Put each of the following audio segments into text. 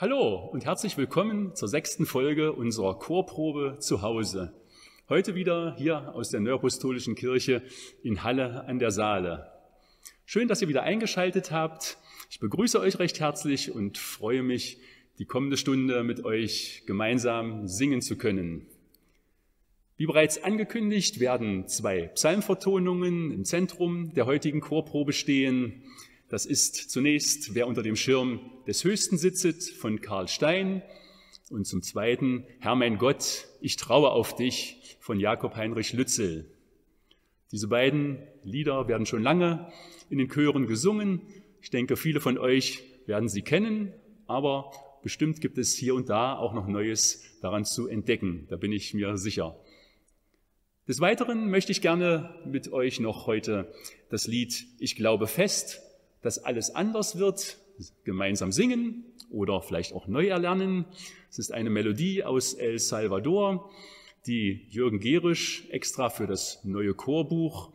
Hallo und herzlich willkommen zur sechsten Folge unserer Chorprobe zu Hause. Heute wieder hier aus der Neuapostolischen Kirche in Halle an der Saale. Schön, dass ihr wieder eingeschaltet habt. Ich begrüße euch recht herzlich und freue mich, die kommende Stunde mit euch gemeinsam singen zu können. Wie bereits angekündigt, werden zwei Psalmvertonungen im Zentrum der heutigen Chorprobe stehen. Das ist zunächst Wer unter dem Schirm des Höchsten sitzet von Karl Stein und zum Zweiten Herr mein Gott, ich traue auf dich von Jakob Heinrich Lützel. Diese beiden Lieder werden schon lange in den Chören gesungen. Ich denke, viele von euch werden sie kennen, aber bestimmt gibt es hier und da auch noch Neues daran zu entdecken. Da bin ich mir sicher. Des Weiteren möchte ich gerne mit euch noch heute das Lied Ich glaube fest dass alles anders wird, gemeinsam singen oder vielleicht auch neu erlernen. Es ist eine Melodie aus El Salvador, die Jürgen Gerisch extra für das neue Chorbuch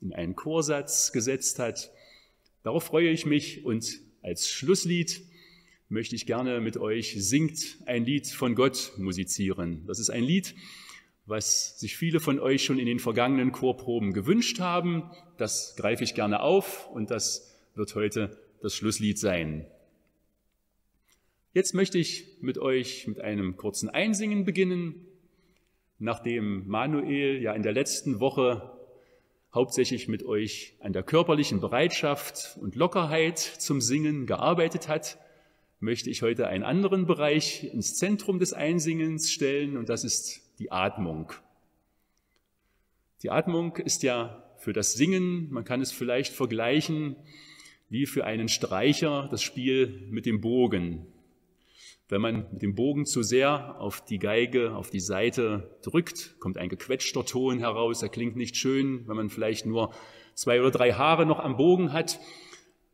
in einen Chorsatz gesetzt hat. Darauf freue ich mich und als Schlusslied möchte ich gerne mit euch Singt ein Lied von Gott musizieren. Das ist ein Lied, was sich viele von euch schon in den vergangenen Chorproben gewünscht haben. Das greife ich gerne auf und das wird heute das Schlusslied sein. Jetzt möchte ich mit euch mit einem kurzen Einsingen beginnen, nachdem Manuel ja in der letzten Woche hauptsächlich mit euch an der körperlichen Bereitschaft und Lockerheit zum Singen gearbeitet hat, möchte ich heute einen anderen Bereich ins Zentrum des Einsingens stellen und das ist die Atmung. Die Atmung ist ja für das Singen, man kann es vielleicht vergleichen wie für einen Streicher das Spiel mit dem Bogen. Wenn man mit dem Bogen zu sehr auf die Geige, auf die Seite drückt, kommt ein gequetschter Ton heraus, er klingt nicht schön. Wenn man vielleicht nur zwei oder drei Haare noch am Bogen hat,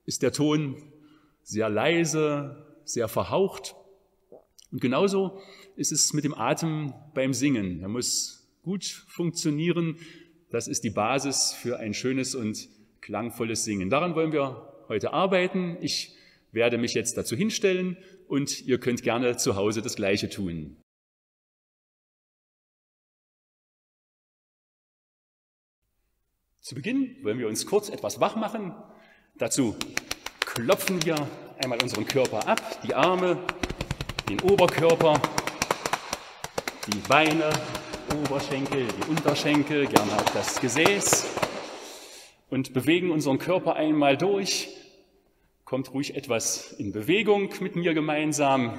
ist der Ton sehr leise, sehr verhaucht. Und genauso ist es mit dem Atem beim Singen. Er muss gut funktionieren. Das ist die Basis für ein schönes und klangvolles Singen. Daran wollen wir heute arbeiten. Ich werde mich jetzt dazu hinstellen und ihr könnt gerne zu Hause das Gleiche tun. Zu Beginn wollen wir uns kurz etwas wach machen. Dazu klopfen wir einmal unseren Körper ab, die Arme, den Oberkörper, die Beine, Oberschenkel, die Unterschenkel, gerne auch das Gesäß und bewegen unseren Körper einmal durch Kommt ruhig etwas in Bewegung mit mir gemeinsam.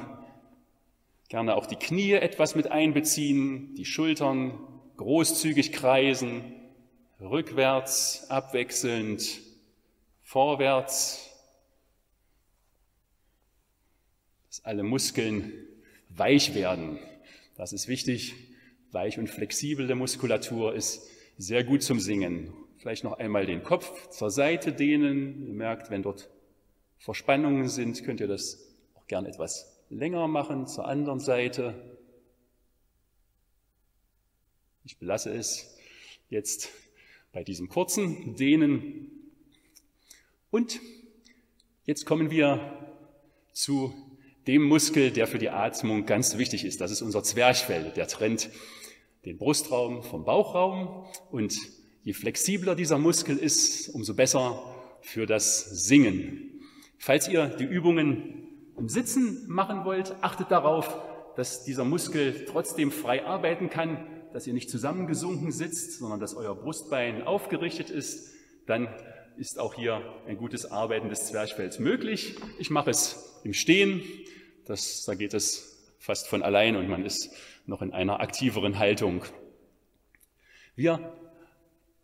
Gerne auch die Knie etwas mit einbeziehen, die Schultern großzügig kreisen, rückwärts, abwechselnd, vorwärts. Dass alle Muskeln weich werden. Das ist wichtig. Weich und flexible Muskulatur ist sehr gut zum Singen. Vielleicht noch einmal den Kopf zur Seite dehnen. Ihr merkt, wenn dort Verspannungen sind, könnt ihr das auch gern etwas länger machen zur anderen Seite. Ich belasse es jetzt bei diesem kurzen Dehnen. Und jetzt kommen wir zu dem Muskel, der für die Atmung ganz wichtig ist. Das ist unser Zwerchfell. Der trennt den Brustraum vom Bauchraum. Und je flexibler dieser Muskel ist, umso besser für das Singen. Falls ihr die Übungen im Sitzen machen wollt, achtet darauf, dass dieser Muskel trotzdem frei arbeiten kann, dass ihr nicht zusammengesunken sitzt, sondern dass euer Brustbein aufgerichtet ist. Dann ist auch hier ein gutes Arbeiten des Zwerchfells möglich. Ich mache es im Stehen. Das, da geht es fast von allein und man ist noch in einer aktiveren Haltung. Wir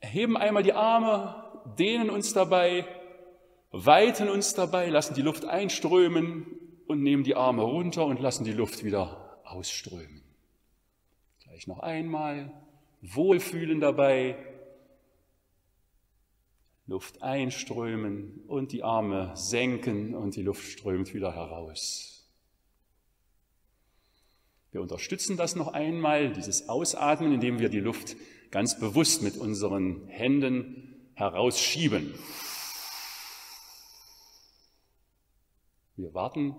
heben einmal die Arme, dehnen uns dabei, weiten uns dabei, lassen die Luft einströmen und nehmen die Arme runter und lassen die Luft wieder ausströmen. Gleich noch einmal, wohlfühlen dabei, Luft einströmen und die Arme senken und die Luft strömt wieder heraus. Wir unterstützen das noch einmal, dieses Ausatmen, indem wir die Luft ganz bewusst mit unseren Händen herausschieben. Wir warten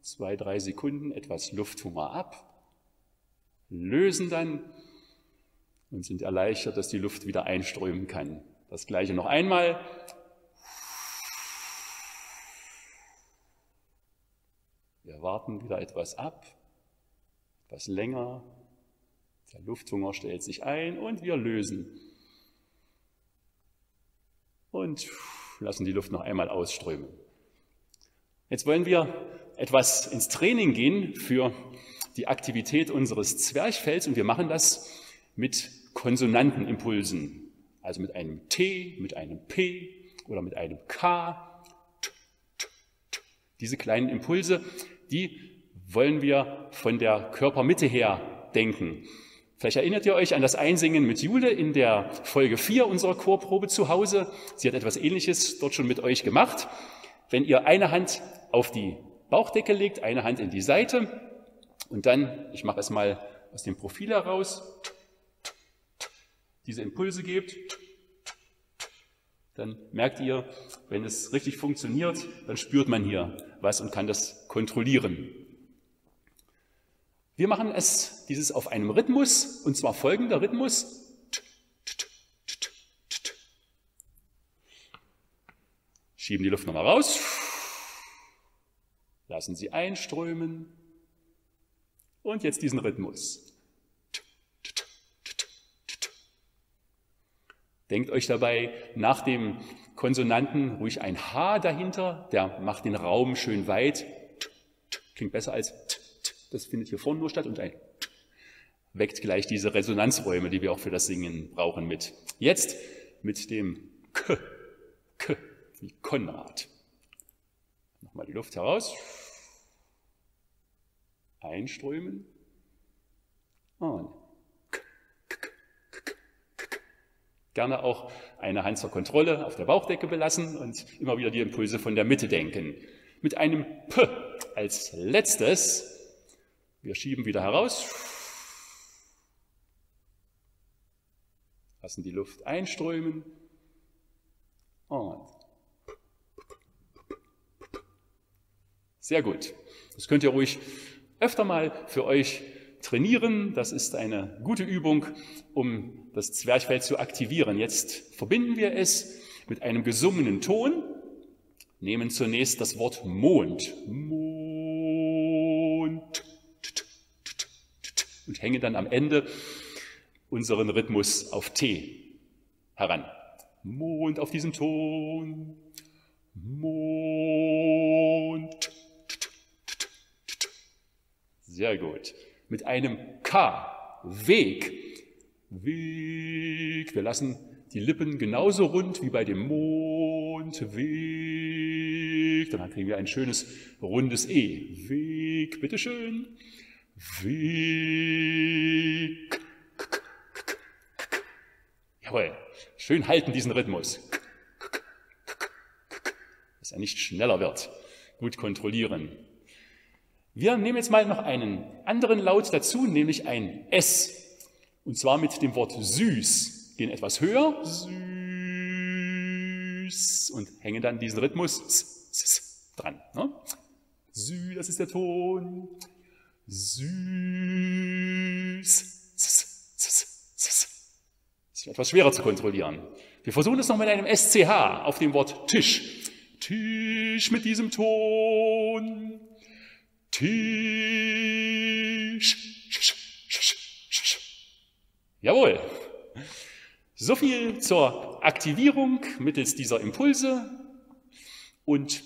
zwei, drei Sekunden etwas Lufthunger ab, lösen dann und sind erleichtert, dass die Luft wieder einströmen kann. Das gleiche noch einmal. Wir warten wieder etwas ab, etwas länger. Der Lufthunger stellt sich ein und wir lösen. Und lassen die Luft noch einmal ausströmen. Jetzt wollen wir etwas ins Training gehen für die Aktivität unseres Zwerchfells und wir machen das mit Konsonantenimpulsen, also mit einem T, mit einem P oder mit einem K. Diese kleinen Impulse, die wollen wir von der Körpermitte her denken. Vielleicht erinnert ihr euch an das Einsingen mit Jule in der Folge 4 unserer Chorprobe zu Hause. Sie hat etwas Ähnliches dort schon mit euch gemacht. Wenn ihr eine Hand auf die Bauchdecke legt, eine Hand in die Seite und dann, ich mache es mal aus dem Profil heraus, diese Impulse gebt, dann merkt ihr, wenn es richtig funktioniert, dann spürt man hier was und kann das kontrollieren. Wir machen es, dieses auf einem Rhythmus, und zwar folgender Rhythmus. Schieben die Luft nochmal raus, lassen sie einströmen und jetzt diesen Rhythmus. Denkt euch dabei nach dem Konsonanten ruhig ein H dahinter, der macht den Raum schön weit. Klingt besser als das findet hier vorne nur statt und ein weckt gleich diese Resonanzräume, die wir auch für das Singen brauchen mit. Jetzt mit dem K, K, wie Konrad. Nochmal die Luft heraus. Einströmen. Und Gerne auch eine Hand zur Kontrolle auf der Bauchdecke belassen und immer wieder die Impulse von der Mitte denken. Mit einem P als letztes. Wir schieben wieder heraus. Lassen die Luft einströmen. Und sehr gut. Das könnt ihr ruhig öfter mal für euch trainieren. Das ist eine gute Übung, um das Zwerchfell zu aktivieren. Jetzt verbinden wir es mit einem gesungenen Ton, nehmen zunächst das Wort Mond. Mond. Und hängen dann am Ende unseren Rhythmus auf T heran. Mond auf diesen Ton. Mond. Sehr gut mit einem K, Weg. Weg. Wir lassen die Lippen genauso rund wie bei dem Mond. Weg. Dann kriegen wir ein schönes rundes E. Weg. Bitteschön. Weg. Jawohl. Schön halten diesen Rhythmus. Dass er nicht schneller wird. Gut kontrollieren. Wir nehmen jetzt mal noch einen anderen Laut dazu, nämlich ein S. Und zwar mit dem Wort süß. Gehen etwas höher. Süß. Und hängen dann diesen Rhythmus s, s, s, dran. Ne? Sü, das ist der Ton. Süß. Das ist etwas schwerer zu kontrollieren. Wir versuchen es noch mit einem SCH auf dem Wort Tisch. Tisch mit diesem Ton. Tisch. Jawohl. So viel zur Aktivierung mittels dieser Impulse. Und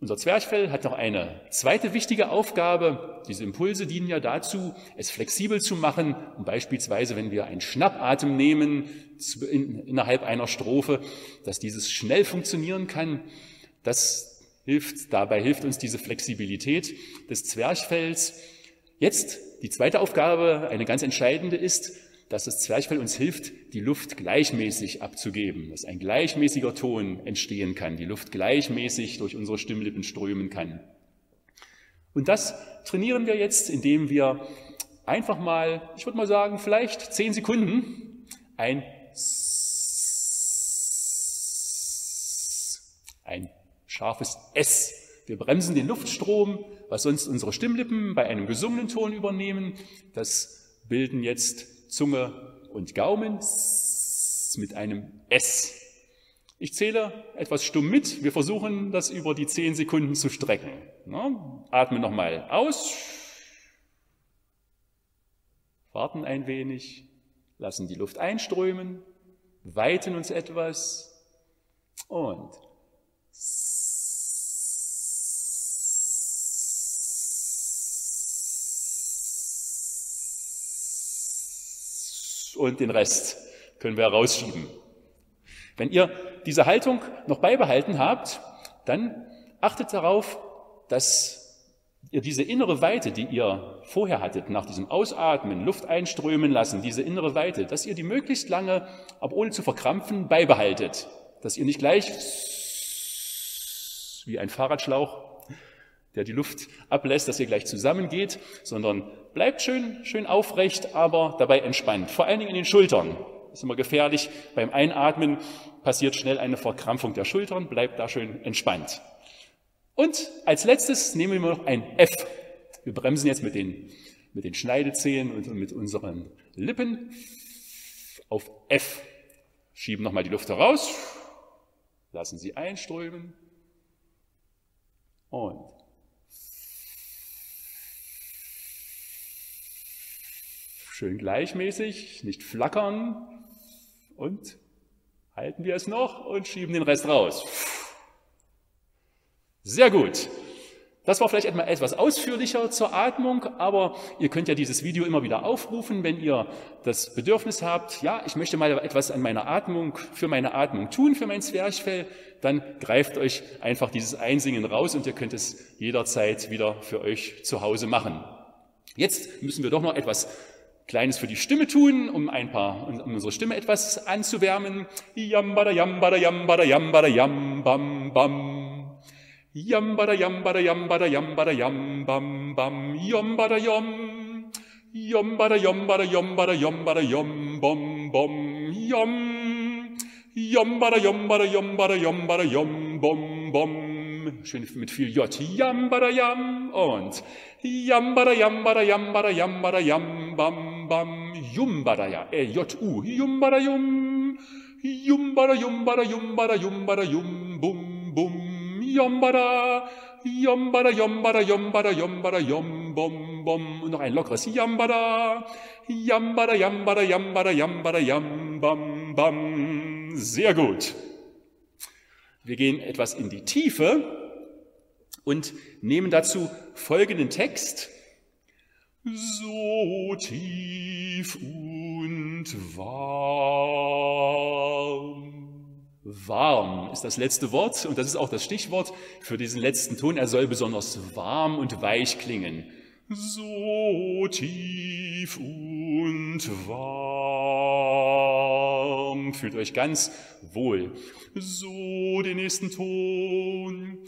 unser Zwerchfell hat noch eine zweite wichtige Aufgabe. Diese Impulse dienen ja dazu, es flexibel zu machen. Und beispielsweise, wenn wir einen Schnappatmen nehmen innerhalb einer Strophe, dass dieses schnell funktionieren kann. Das hilft, dabei hilft uns diese Flexibilität des Zwerchfells. Jetzt die zweite Aufgabe, eine ganz entscheidende ist, dass das Zwerchfell uns hilft, die Luft gleichmäßig abzugeben, dass ein gleichmäßiger Ton entstehen kann, die Luft gleichmäßig durch unsere Stimmlippen strömen kann. Und das trainieren wir jetzt, indem wir einfach mal, ich würde mal sagen, vielleicht zehn Sekunden ein scharfes S Wir bremsen den Luftstrom, was sonst unsere Stimmlippen bei einem gesungenen Ton übernehmen. Das bilden jetzt Zunge und Gaumen mit einem S. Ich zähle etwas stumm mit. Wir versuchen, das über die zehn Sekunden zu strecken. Na, atmen nochmal aus. Warten ein wenig. Lassen die Luft einströmen. Weiten uns etwas. Und und den Rest können wir rausschieben. Wenn ihr diese Haltung noch beibehalten habt, dann achtet darauf, dass ihr diese innere Weite, die ihr vorher hattet, nach diesem Ausatmen, Luft einströmen lassen, diese innere Weite, dass ihr die möglichst lange, aber ohne zu verkrampfen, beibehaltet. Dass ihr nicht gleich wie ein Fahrradschlauch, der die Luft ablässt, dass ihr gleich zusammengeht, sondern bleibt schön, schön aufrecht, aber dabei entspannt. Vor allen Dingen in den Schultern. Ist immer gefährlich. Beim Einatmen passiert schnell eine Verkrampfung der Schultern, bleibt da schön entspannt. Und als letztes nehmen wir noch ein F. Wir bremsen jetzt mit den, mit den Schneidezähnen und mit unseren Lippen auf F. Schieben nochmal die Luft heraus, lassen sie einströmen und schön gleichmäßig, nicht flackern und halten wir es noch und schieben den Rest raus. Sehr gut. Das war vielleicht etwas ausführlicher zur Atmung, aber ihr könnt ja dieses Video immer wieder aufrufen, wenn ihr das Bedürfnis habt, ja, ich möchte mal etwas an meiner Atmung, für meine Atmung tun, für mein Zwerchfell, dann greift euch einfach dieses Einsingen raus und ihr könnt es jederzeit wieder für euch zu Hause machen. Jetzt müssen wir doch noch etwas Kleines für die Stimme tun, um ein paar, um unsere Stimme etwas anzuwärmen. Yam bada yam bada yam bam bam. Yam bada yam bada yam bam bam. Yam bada yam. Yam bada yam bada yam bam bam. Yam. Yam bada yam bada yam bam bam. Schön mit viel J. Yam bada yam und Yam bada yam bada yam bada yam bada yam bam bam, yumbadaya, e j-u, yumbada yum, yumbada yumbada yumbada yumbada yum, bum bum, yombada, yombada yombada yombada yombada yom, bom bom, und noch ein lockeres yambada, yambada yambada yambada yambada yam, bam bam, sehr gut. Wir gehen etwas in die Tiefe und nehmen dazu folgenden Text, so tief und warm. Warm ist das letzte Wort und das ist auch das Stichwort für diesen letzten Ton. Er soll besonders warm und weich klingen. So tief und warm. Fühlt euch ganz wohl. So den nächsten Ton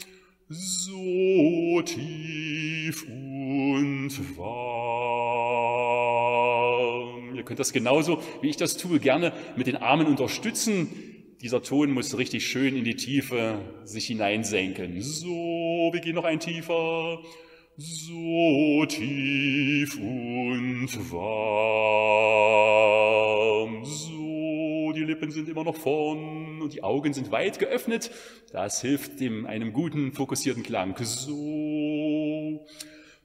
so tief und warm. Ihr könnt das genauso, wie ich das tue, gerne mit den Armen unterstützen. Dieser Ton muss richtig schön in die Tiefe sich hineinsenken. So, wir gehen noch ein tiefer. So tief und warm. So die Lippen sind immer noch vorn und die Augen sind weit geöffnet. Das hilft dem einem guten, fokussierten Klang. So,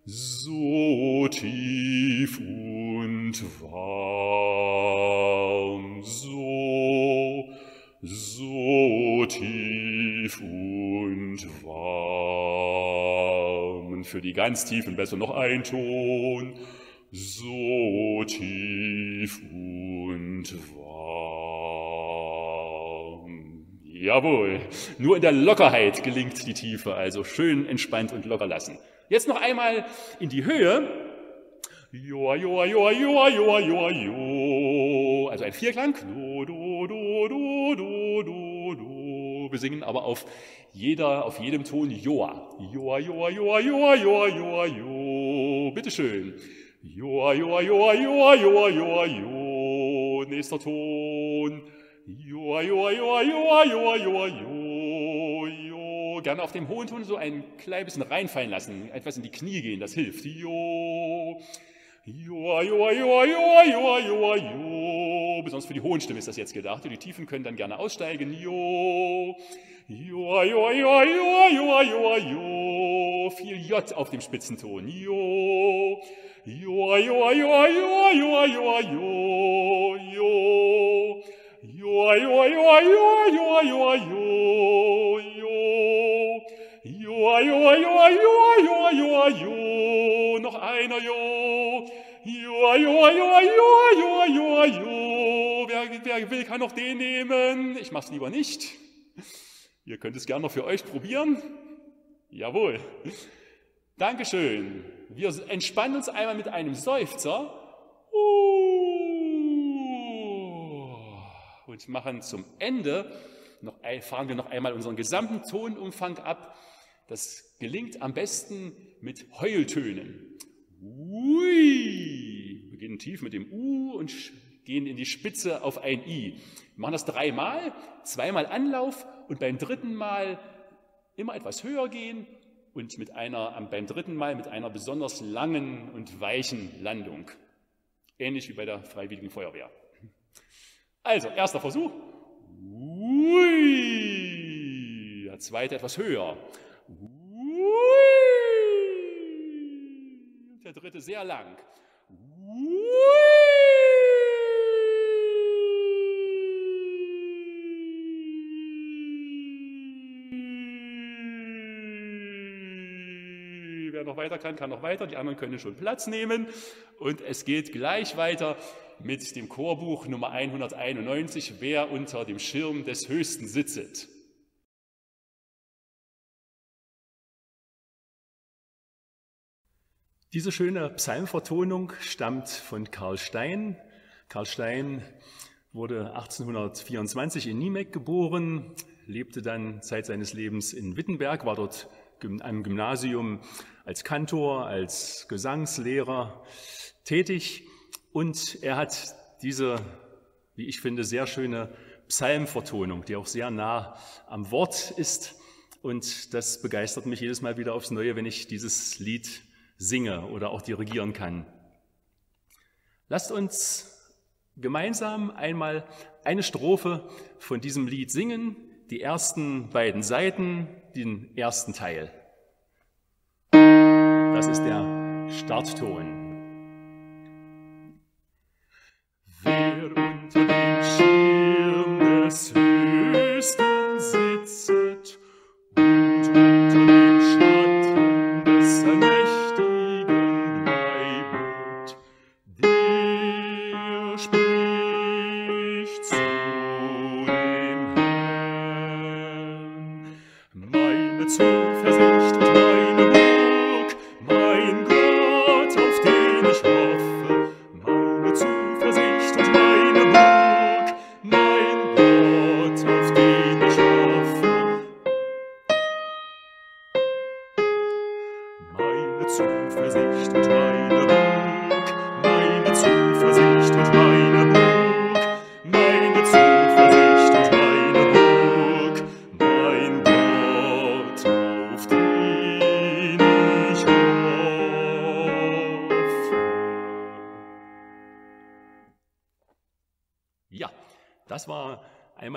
so tief und warm. So, so tief und warm. Und für die ganz tiefen besser noch ein Ton. So tief und warm. Jawohl, nur in der Lockerheit gelingt die Tiefe, also schön entspannt und locker lassen. Jetzt noch einmal in die Höhe. Joa, joa, joa, joa, joa, joa, jo. Also ein Vierklang. Do, do, do, do, do, do, do. Wir singen aber auf jeder, auf jedem Ton Joa. Joa, joa, joa, joa, joa, joa, jo. Bitteschön. Joa, joa, joa, joa, joa, joa, jo. Nächster Ton. Joa, joa, joa, joa, joa, joa, gerne auf dem hohen Ton so ein klein bisschen reinfallen lassen, etwas in die Knie gehen, das hilft. Besonders für die hohen Stimmen ist das jetzt gedacht. Die Tiefen können dann gerne aussteigen. Viel J auf dem Spitzenton. Jo, jo, jo, jo, jo, jo, jo, jo, Noch einer, jo. Jo, jo, jo, jo, jo, jo. Wer, wer will, kann noch den nehmen. Ich mach's lieber nicht. Ihr könnt es gerne noch für euch probieren. Jawohl. Dankeschön. Wir entspannen uns einmal mit einem Seufzer. Und machen zum Ende, noch, fahren wir noch einmal unseren gesamten Tonumfang ab. Das gelingt am besten mit Heultönen. Ui. Wir beginnen tief mit dem U und gehen in die Spitze auf ein I. Wir machen das dreimal, zweimal Anlauf und beim dritten Mal immer etwas höher gehen und mit einer, beim dritten Mal mit einer besonders langen und weichen Landung. Ähnlich wie bei der Freiwilligen Feuerwehr. Also, erster Versuch. Ui. Der zweite etwas höher. Ui. Der dritte sehr lang. Ui. Wer noch weiter kann, kann noch weiter. Die anderen können schon Platz nehmen. Und es geht gleich weiter mit dem Chorbuch Nummer 191, wer unter dem Schirm des Höchsten sitzet. Diese schöne Psalmvertonung stammt von Karl Stein. Karl Stein wurde 1824 in Niemek geboren, lebte dann Zeit seines Lebens in Wittenberg, war dort am Gymnasium als Kantor, als Gesangslehrer tätig und er hat diese, wie ich finde, sehr schöne Psalmvertonung, die auch sehr nah am Wort ist. Und das begeistert mich jedes Mal wieder aufs Neue, wenn ich dieses Lied singe oder auch dirigieren kann. Lasst uns gemeinsam einmal eine Strophe von diesem Lied singen, die ersten beiden Seiten, den ersten Teil. Das ist der Startton. Feuer unter den Schirm des Himmels.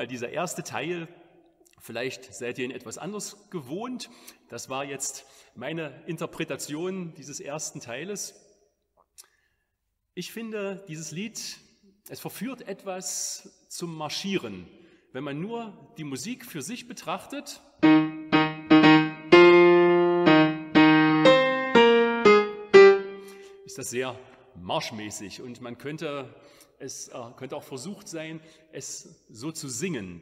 Dieser erste Teil. Vielleicht seid ihr ihn etwas anders gewohnt. Das war jetzt meine Interpretation dieses ersten Teiles. Ich finde, dieses Lied, es verführt etwas zum Marschieren. Wenn man nur die Musik für sich betrachtet, ist das sehr marschmäßig und man könnte es äh, könnte auch versucht sein, es so zu singen.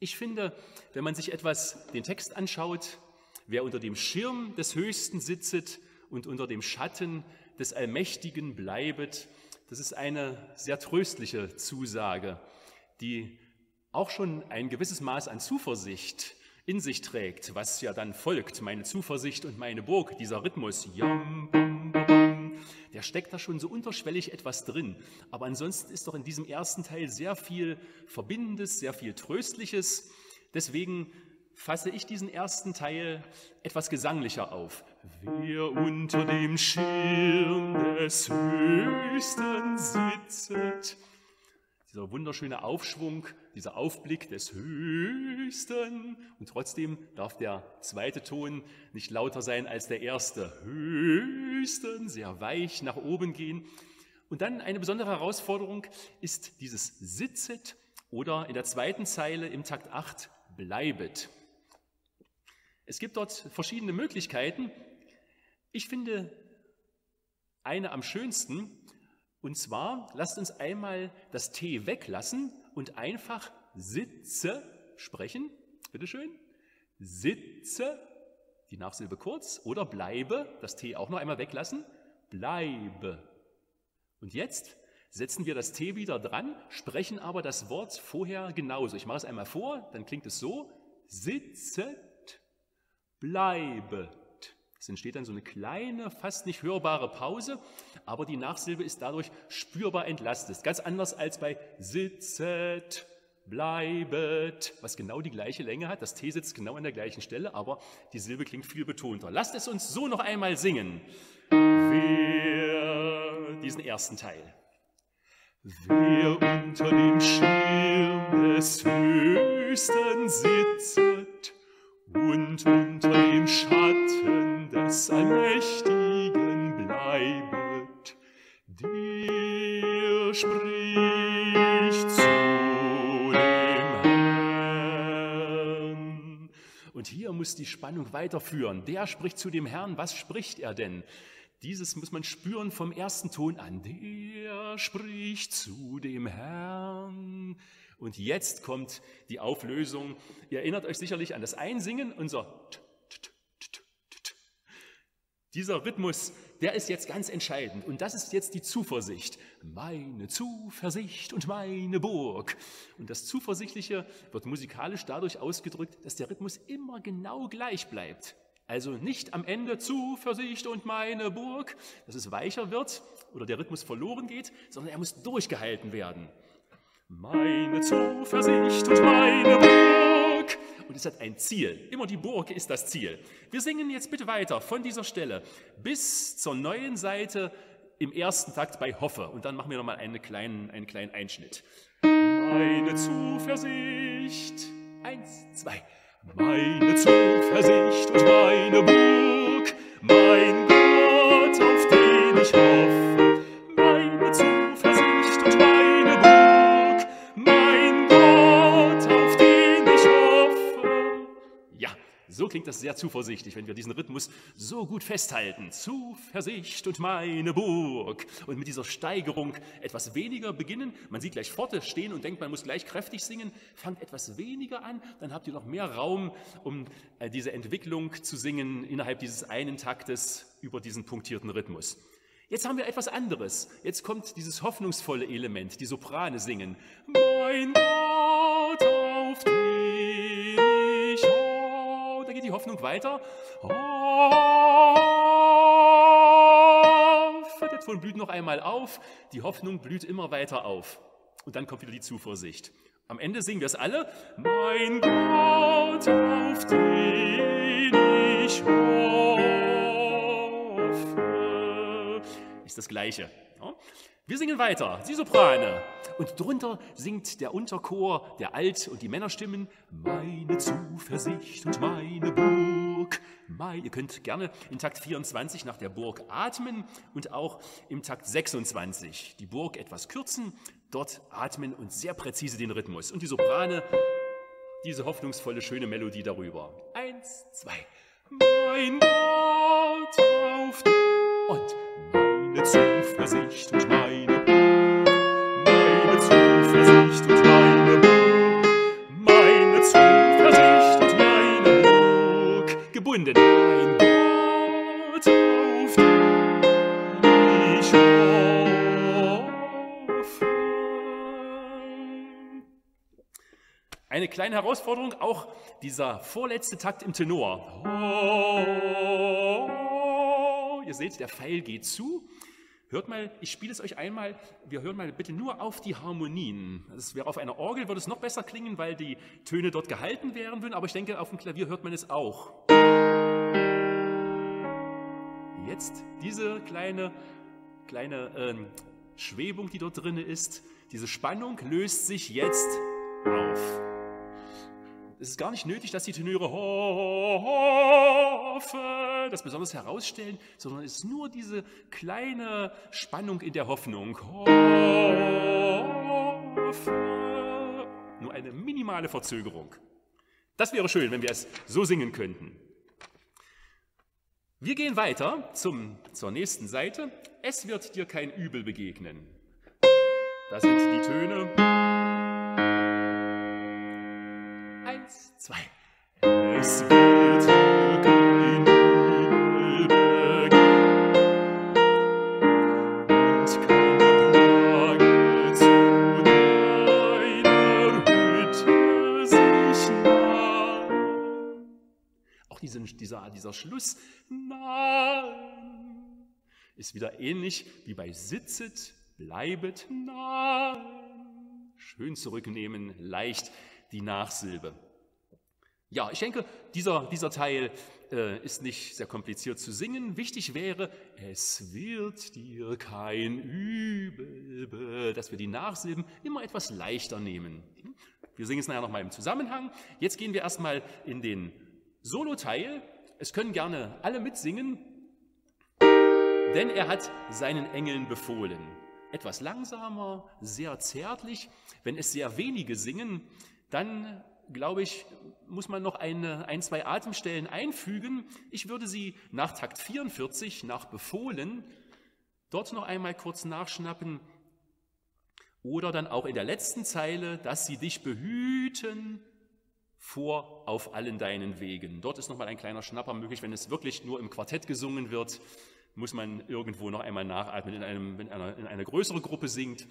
Ich finde, wenn man sich etwas den Text anschaut, wer unter dem Schirm des Höchsten sitzet und unter dem Schatten des Allmächtigen bleibet, das ist eine sehr tröstliche Zusage, die auch schon ein gewisses Maß an Zuversicht in sich trägt, was ja dann folgt, meine Zuversicht und meine Burg, dieser Rhythmus. Yam, bam, bam, der steckt da schon so unterschwellig etwas drin. Aber ansonsten ist doch in diesem ersten Teil sehr viel Verbindendes, sehr viel Tröstliches. Deswegen fasse ich diesen ersten Teil etwas gesanglicher auf. Wer unter dem Schirm des Höchsten sitzet, dieser wunderschöne Aufschwung, dieser Aufblick des Höchsten. Und trotzdem darf der zweite Ton nicht lauter sein als der erste. Höchsten, sehr weich nach oben gehen. Und dann eine besondere Herausforderung ist dieses Sitzet oder in der zweiten Zeile im Takt 8 bleibet. Es gibt dort verschiedene Möglichkeiten. Ich finde eine am schönsten, und zwar lasst uns einmal das T weglassen und einfach sitze sprechen. Bitte schön. Sitze, die Nachsilbe kurz, oder bleibe, das T auch noch einmal weglassen. Bleibe. Und jetzt setzen wir das T wieder dran, sprechen aber das Wort vorher genauso. Ich mache es einmal vor, dann klingt es so. Sitzet bleibet. Entsteht dann so eine kleine, fast nicht hörbare Pause, aber die Nachsilbe ist dadurch spürbar entlastet. Ganz anders als bei sitzet, bleibet, was genau die gleiche Länge hat. Das T sitzt genau an der gleichen Stelle, aber die Silbe klingt viel betonter. Lasst es uns so noch einmal singen. Wer, diesen ersten Teil. Wer unter dem Schirm des Höchsten sitzet, und unter dem Schatten des Allmächtigen bleibet, der spricht zu dem Herrn. Und hier muss die Spannung weiterführen. Der spricht zu dem Herrn. Was spricht er denn? Dieses muss man spüren vom ersten Ton an. Der spricht zu dem Herrn. Und jetzt kommt die Auflösung. Ihr erinnert euch sicherlich an das Einsingen, unser dieser Rhythmus, der ist jetzt ganz entscheidend. Und das ist jetzt die Zuversicht. Meine Zuversicht und meine Burg. Und das Zuversichtliche wird musikalisch dadurch ausgedrückt, dass der Rhythmus immer genau gleich bleibt. Also nicht am Ende Zuversicht und meine Burg, dass es weicher wird oder der Rhythmus verloren geht, sondern er muss durchgehalten werden. Meine Zuversicht und meine Burg. Und es hat ein Ziel. Immer die Burg ist das Ziel. Wir singen jetzt bitte weiter von dieser Stelle bis zur neuen Seite im ersten Takt bei Hoffe. Und dann machen wir nochmal einen kleinen, einen kleinen Einschnitt. Meine Zuversicht. Eins, zwei. Meine Zuversicht und meine Burg. Mein Gott, auf den ich hoffe. Klingt das sehr zuversichtlich, wenn wir diesen Rhythmus so gut festhalten. Zuversicht und meine Burg. Und mit dieser Steigerung etwas weniger beginnen. Man sieht gleich Pforte stehen und denkt, man muss gleich kräftig singen. Fangt etwas weniger an, dann habt ihr noch mehr Raum, um äh, diese Entwicklung zu singen innerhalb dieses einen Taktes über diesen punktierten Rhythmus. Jetzt haben wir etwas anderes. Jetzt kommt dieses hoffnungsvolle Element, die Soprane singen. Mein Gott, auf den ich hoffe. Da geht die Hoffnung weiter. Auf. Der Ton blüht noch einmal auf. Die Hoffnung blüht immer weiter auf. Und dann kommt wieder die Zuversicht. Am Ende singen wir es alle. Mein Gott, auf den ich hoffe. Ist das Gleiche. Ja? Wir singen weiter, die Soprane. Und drunter singt der Unterchor, der Alt- und die Männerstimmen. Meine Zuversicht und meine Burg. Mein, ihr könnt gerne in Takt 24 nach der Burg atmen und auch im Takt 26 die Burg etwas kürzen, dort atmen und sehr präzise den Rhythmus. Und die Soprane, diese hoffnungsvolle, schöne Melodie darüber. Eins, zwei. Mein Gott auf und meine Zuversicht und meine meine Zuversicht und meine meine Zuversicht und meine Burg, gebunden. Mein Gott, auf den ich hoffe. Eine kleine Herausforderung, auch dieser vorletzte Takt im Tenor. Ihr seht, der Pfeil geht zu. Hört mal, ich spiele es euch einmal, wir hören mal bitte nur auf die Harmonien. Das wäre auf einer Orgel, würde es noch besser klingen, weil die Töne dort gehalten werden würden, aber ich denke, auf dem Klavier hört man es auch. Jetzt diese kleine, kleine äh, Schwebung, die dort drin ist, diese Spannung löst sich jetzt auf. Es ist gar nicht nötig, dass die Tenöre hoffe, das besonders herausstellen, sondern es ist nur diese kleine Spannung in der Hoffnung. Hoffe. Nur eine minimale Verzögerung. Das wäre schön, wenn wir es so singen könnten. Wir gehen weiter zum, zur nächsten Seite. Es wird dir kein Übel begegnen. Das sind die Töne. Zwei. Es wird dir kein Übel begegnen und keine Plage zu deiner Hütte sich nahen. Auch dieser, dieser Schluss, nahen, ist wieder ähnlich wie bei sitzet, bleibet nahen. Schön zurücknehmen, leicht die Nachsilbe. Ja, ich denke, dieser, dieser Teil äh, ist nicht sehr kompliziert zu singen. Wichtig wäre, es wird dir kein Übel, dass wir die Nachsilben immer etwas leichter nehmen. Wir singen es nachher nochmal im Zusammenhang. Jetzt gehen wir erstmal in den Solo-Teil. Es können gerne alle mitsingen, denn er hat seinen Engeln befohlen. Etwas langsamer, sehr zärtlich. Wenn es sehr wenige singen, dann glaube ich, muss man noch eine, ein, zwei Atemstellen einfügen. Ich würde sie nach Takt 44, nach Befohlen, dort noch einmal kurz nachschnappen. Oder dann auch in der letzten Zeile, dass sie dich behüten vor auf allen deinen Wegen. Dort ist noch mal ein kleiner Schnapper möglich, wenn es wirklich nur im Quartett gesungen wird, muss man irgendwo noch einmal nachatmen. In einem, wenn einer in einer größere Gruppe singt,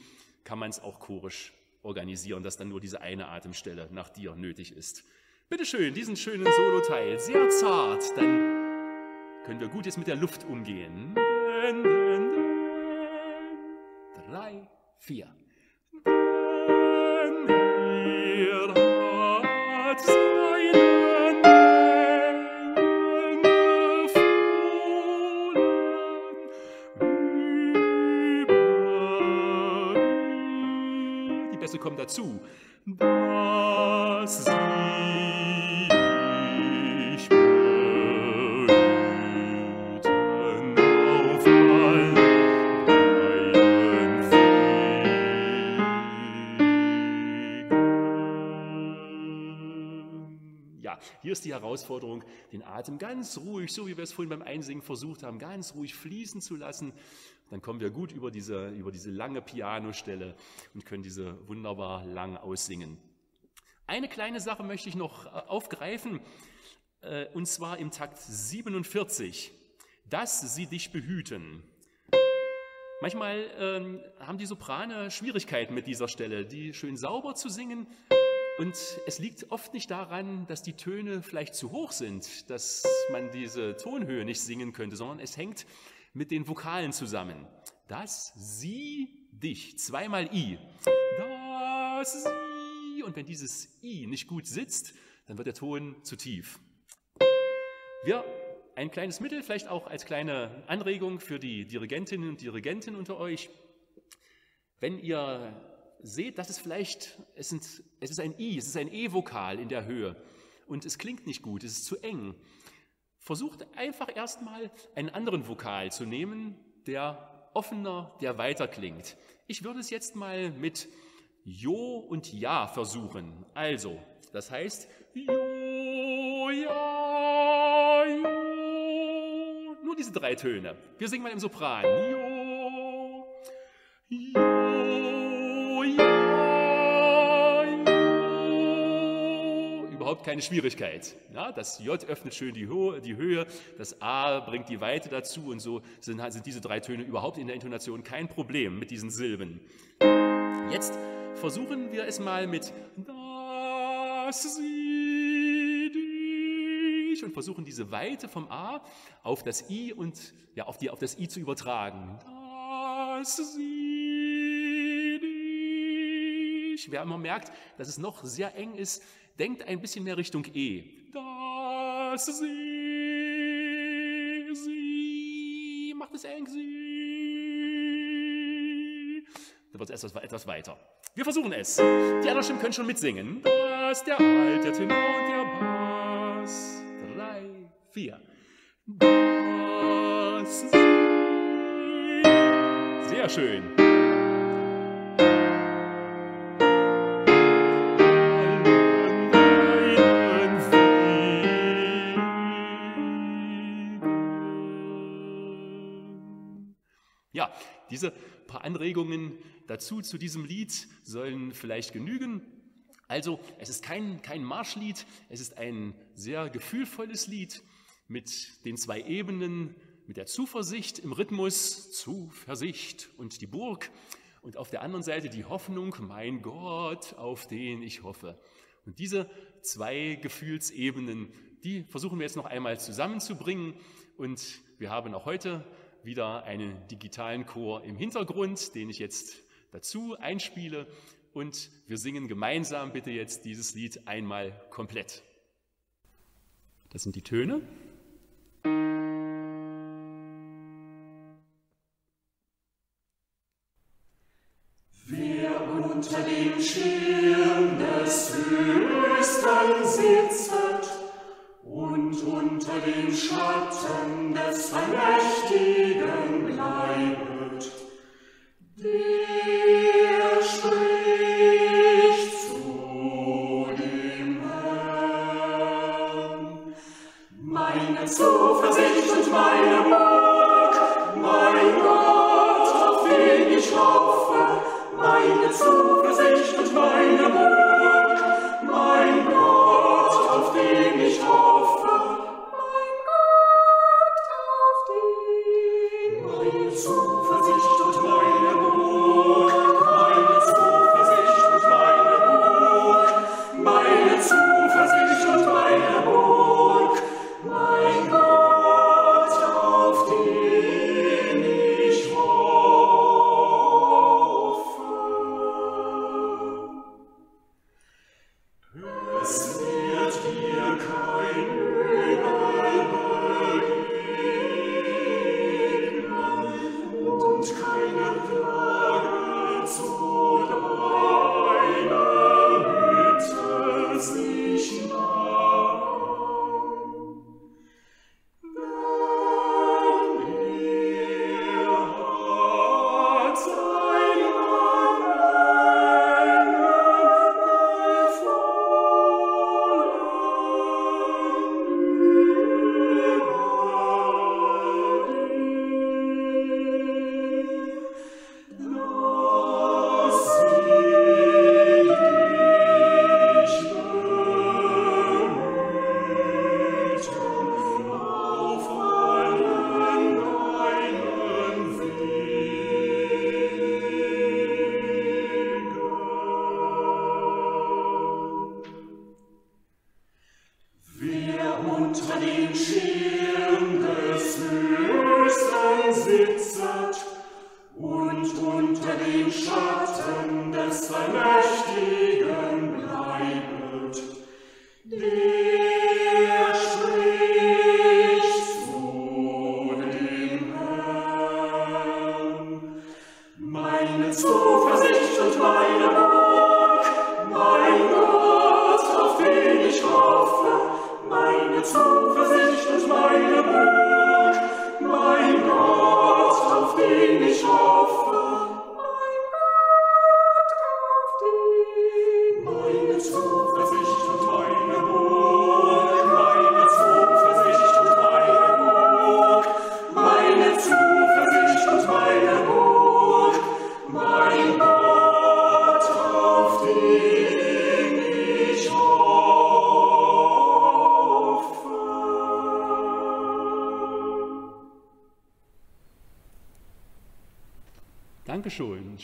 kann man es auch chorisch organisieren, dass dann nur diese eine Atemstelle nach dir nötig ist. Bitte schön, diesen schönen Solo-Teil, sehr zart, dann können wir gut jetzt mit der Luft umgehen. Drei, vier. Bässe kommen dazu, dass hier ist die Herausforderung, den Atem ganz ruhig, so wie wir es vorhin beim Einsingen versucht haben, ganz ruhig fließen zu lassen. Dann kommen wir gut über diese, über diese lange Pianostelle und können diese wunderbar lang aussingen. Eine kleine Sache möchte ich noch äh, aufgreifen, äh, und zwar im Takt 47, dass sie dich behüten. Manchmal ähm, haben die Soprane Schwierigkeiten mit dieser Stelle, die schön sauber zu singen. Und es liegt oft nicht daran, dass die Töne vielleicht zu hoch sind, dass man diese Tonhöhe nicht singen könnte, sondern es hängt mit den Vokalen zusammen. Dass sie dich, zweimal I. Dass sie. Und wenn dieses I nicht gut sitzt, dann wird der Ton zu tief. Wir ein kleines Mittel, vielleicht auch als kleine Anregung für die Dirigentinnen und Dirigenten unter euch. Wenn ihr seht, dass es vielleicht, es, sind, es ist ein I, es ist ein E-Vokal in der Höhe und es klingt nicht gut, es ist zu eng, versucht einfach erstmal einen anderen Vokal zu nehmen, der offener, der weiter klingt. Ich würde es jetzt mal mit Jo und Ja versuchen. Also, das heißt Jo, Ja, Jo. Nur diese drei Töne. Wir singen mal im Sopran. Jo, Jo, Überhaupt keine Schwierigkeit. Ja, das J öffnet schön die Höhe, die Höhe, das A bringt die Weite dazu und so sind, sind diese drei Töne überhaupt in der Intonation kein Problem mit diesen Silben. Jetzt versuchen wir es mal mit dass sie dich und versuchen diese Weite vom A auf das I und ja auf, die, auf das I zu übertragen. dass sie. Wer immer merkt, dass es noch sehr eng ist, denkt ein bisschen mehr Richtung E. Dass sie, sie, macht es eng, sie. Da wird es etwas, etwas weiter. Wir versuchen es. Die anderen Stimmen können schon mitsingen. Das, der Alt, der Tenor und der Bass. Drei, vier. Das, sehr schön. Diese paar Anregungen dazu zu diesem Lied sollen vielleicht genügen. Also, es ist kein, kein Marschlied, es ist ein sehr gefühlvolles Lied mit den zwei Ebenen, mit der Zuversicht im Rhythmus, Zuversicht und die Burg und auf der anderen Seite die Hoffnung, mein Gott, auf den ich hoffe. Und diese zwei Gefühlsebenen, die versuchen wir jetzt noch einmal zusammenzubringen und wir haben auch heute wieder einen digitalen Chor im Hintergrund, den ich jetzt dazu einspiele und wir singen gemeinsam bitte jetzt dieses Lied einmal komplett. Das sind die Töne. Den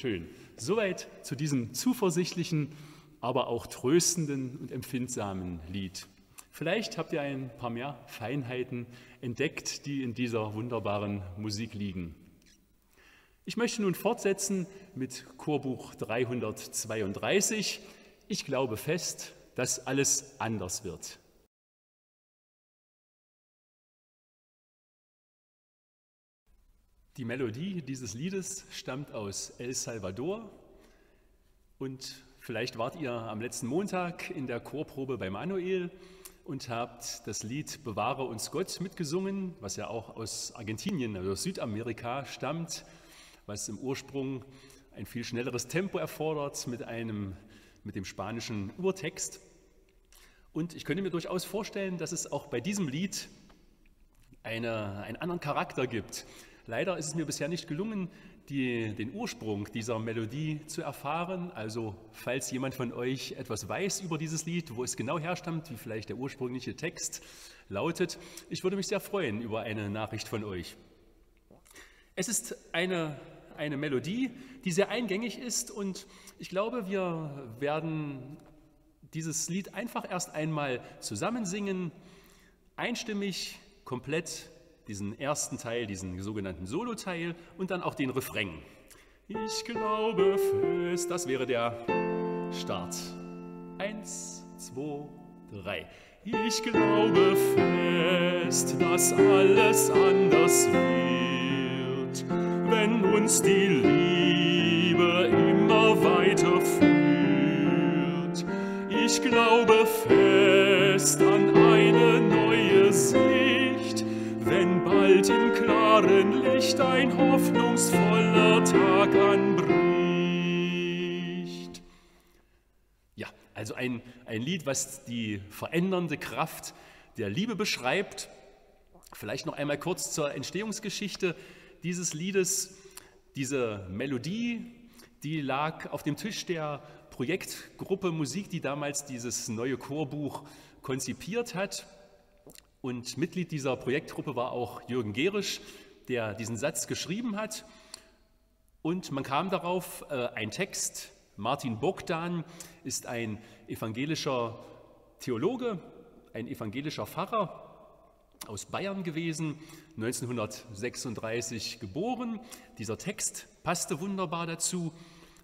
schön. Soweit zu diesem zuversichtlichen, aber auch tröstenden und empfindsamen Lied. Vielleicht habt ihr ein paar mehr Feinheiten entdeckt, die in dieser wunderbaren Musik liegen. Ich möchte nun fortsetzen mit Chorbuch 332. Ich glaube fest, dass alles anders wird. Die Melodie dieses Liedes stammt aus El Salvador und vielleicht wart ihr am letzten Montag in der Chorprobe bei Manuel und habt das Lied Bewahre uns Gott mitgesungen, was ja auch aus Argentinien, also aus Südamerika stammt was im Ursprung ein viel schnelleres Tempo erfordert mit, einem, mit dem spanischen Urtext. Und ich könnte mir durchaus vorstellen, dass es auch bei diesem Lied eine, einen anderen Charakter gibt. Leider ist es mir bisher nicht gelungen, die, den Ursprung dieser Melodie zu erfahren. Also falls jemand von euch etwas weiß über dieses Lied, wo es genau herstammt, wie vielleicht der ursprüngliche Text lautet, ich würde mich sehr freuen über eine Nachricht von euch. Es ist eine eine Melodie, die sehr eingängig ist und ich glaube, wir werden dieses Lied einfach erst einmal zusammen singen, einstimmig, komplett diesen ersten Teil, diesen sogenannten Solo-Teil und dann auch den Refrain. Ich glaube fest, das wäre der Start. Eins, zwei, drei. Ich glaube fest, dass alles anders wird wenn uns die Liebe immer weiter führt. Ich glaube fest an klaren Licht ein hoffnungsvoller Tag anbricht. Ja, also ein, ein Lied, was die verändernde Kraft der Liebe beschreibt. Vielleicht noch einmal kurz zur Entstehungsgeschichte dieses Liedes, diese Melodie, die lag auf dem Tisch der Projektgruppe Musik, die damals dieses neue Chorbuch konzipiert hat. Und Mitglied dieser Projektgruppe war auch Jürgen Gerisch, der diesen Satz geschrieben hat. Und man kam darauf, äh, ein Text, Martin Bogdan ist ein evangelischer Theologe, ein evangelischer Pfarrer, aus Bayern gewesen, 1936 geboren. Dieser Text passte wunderbar dazu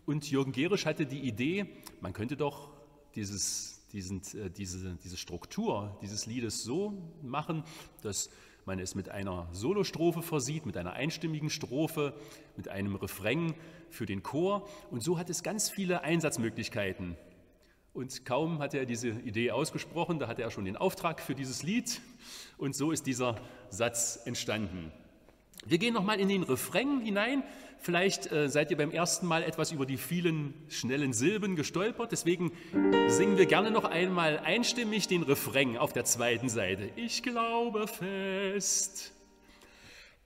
und Jürgen Gerisch hatte die Idee, man könnte doch dieses, diesen, äh, diese, diese Struktur dieses Liedes so machen, dass man es mit einer Solostrophe versieht, mit einer einstimmigen Strophe, mit einem Refrain für den Chor. Und so hat es ganz viele Einsatzmöglichkeiten. Und kaum hat er diese Idee ausgesprochen, da hatte er schon den Auftrag für dieses Lied. Und so ist dieser Satz entstanden. Wir gehen nochmal in den Refrain hinein. Vielleicht äh, seid ihr beim ersten Mal etwas über die vielen schnellen Silben gestolpert. Deswegen singen wir gerne noch einmal einstimmig den Refrain auf der zweiten Seite. Ich glaube fest,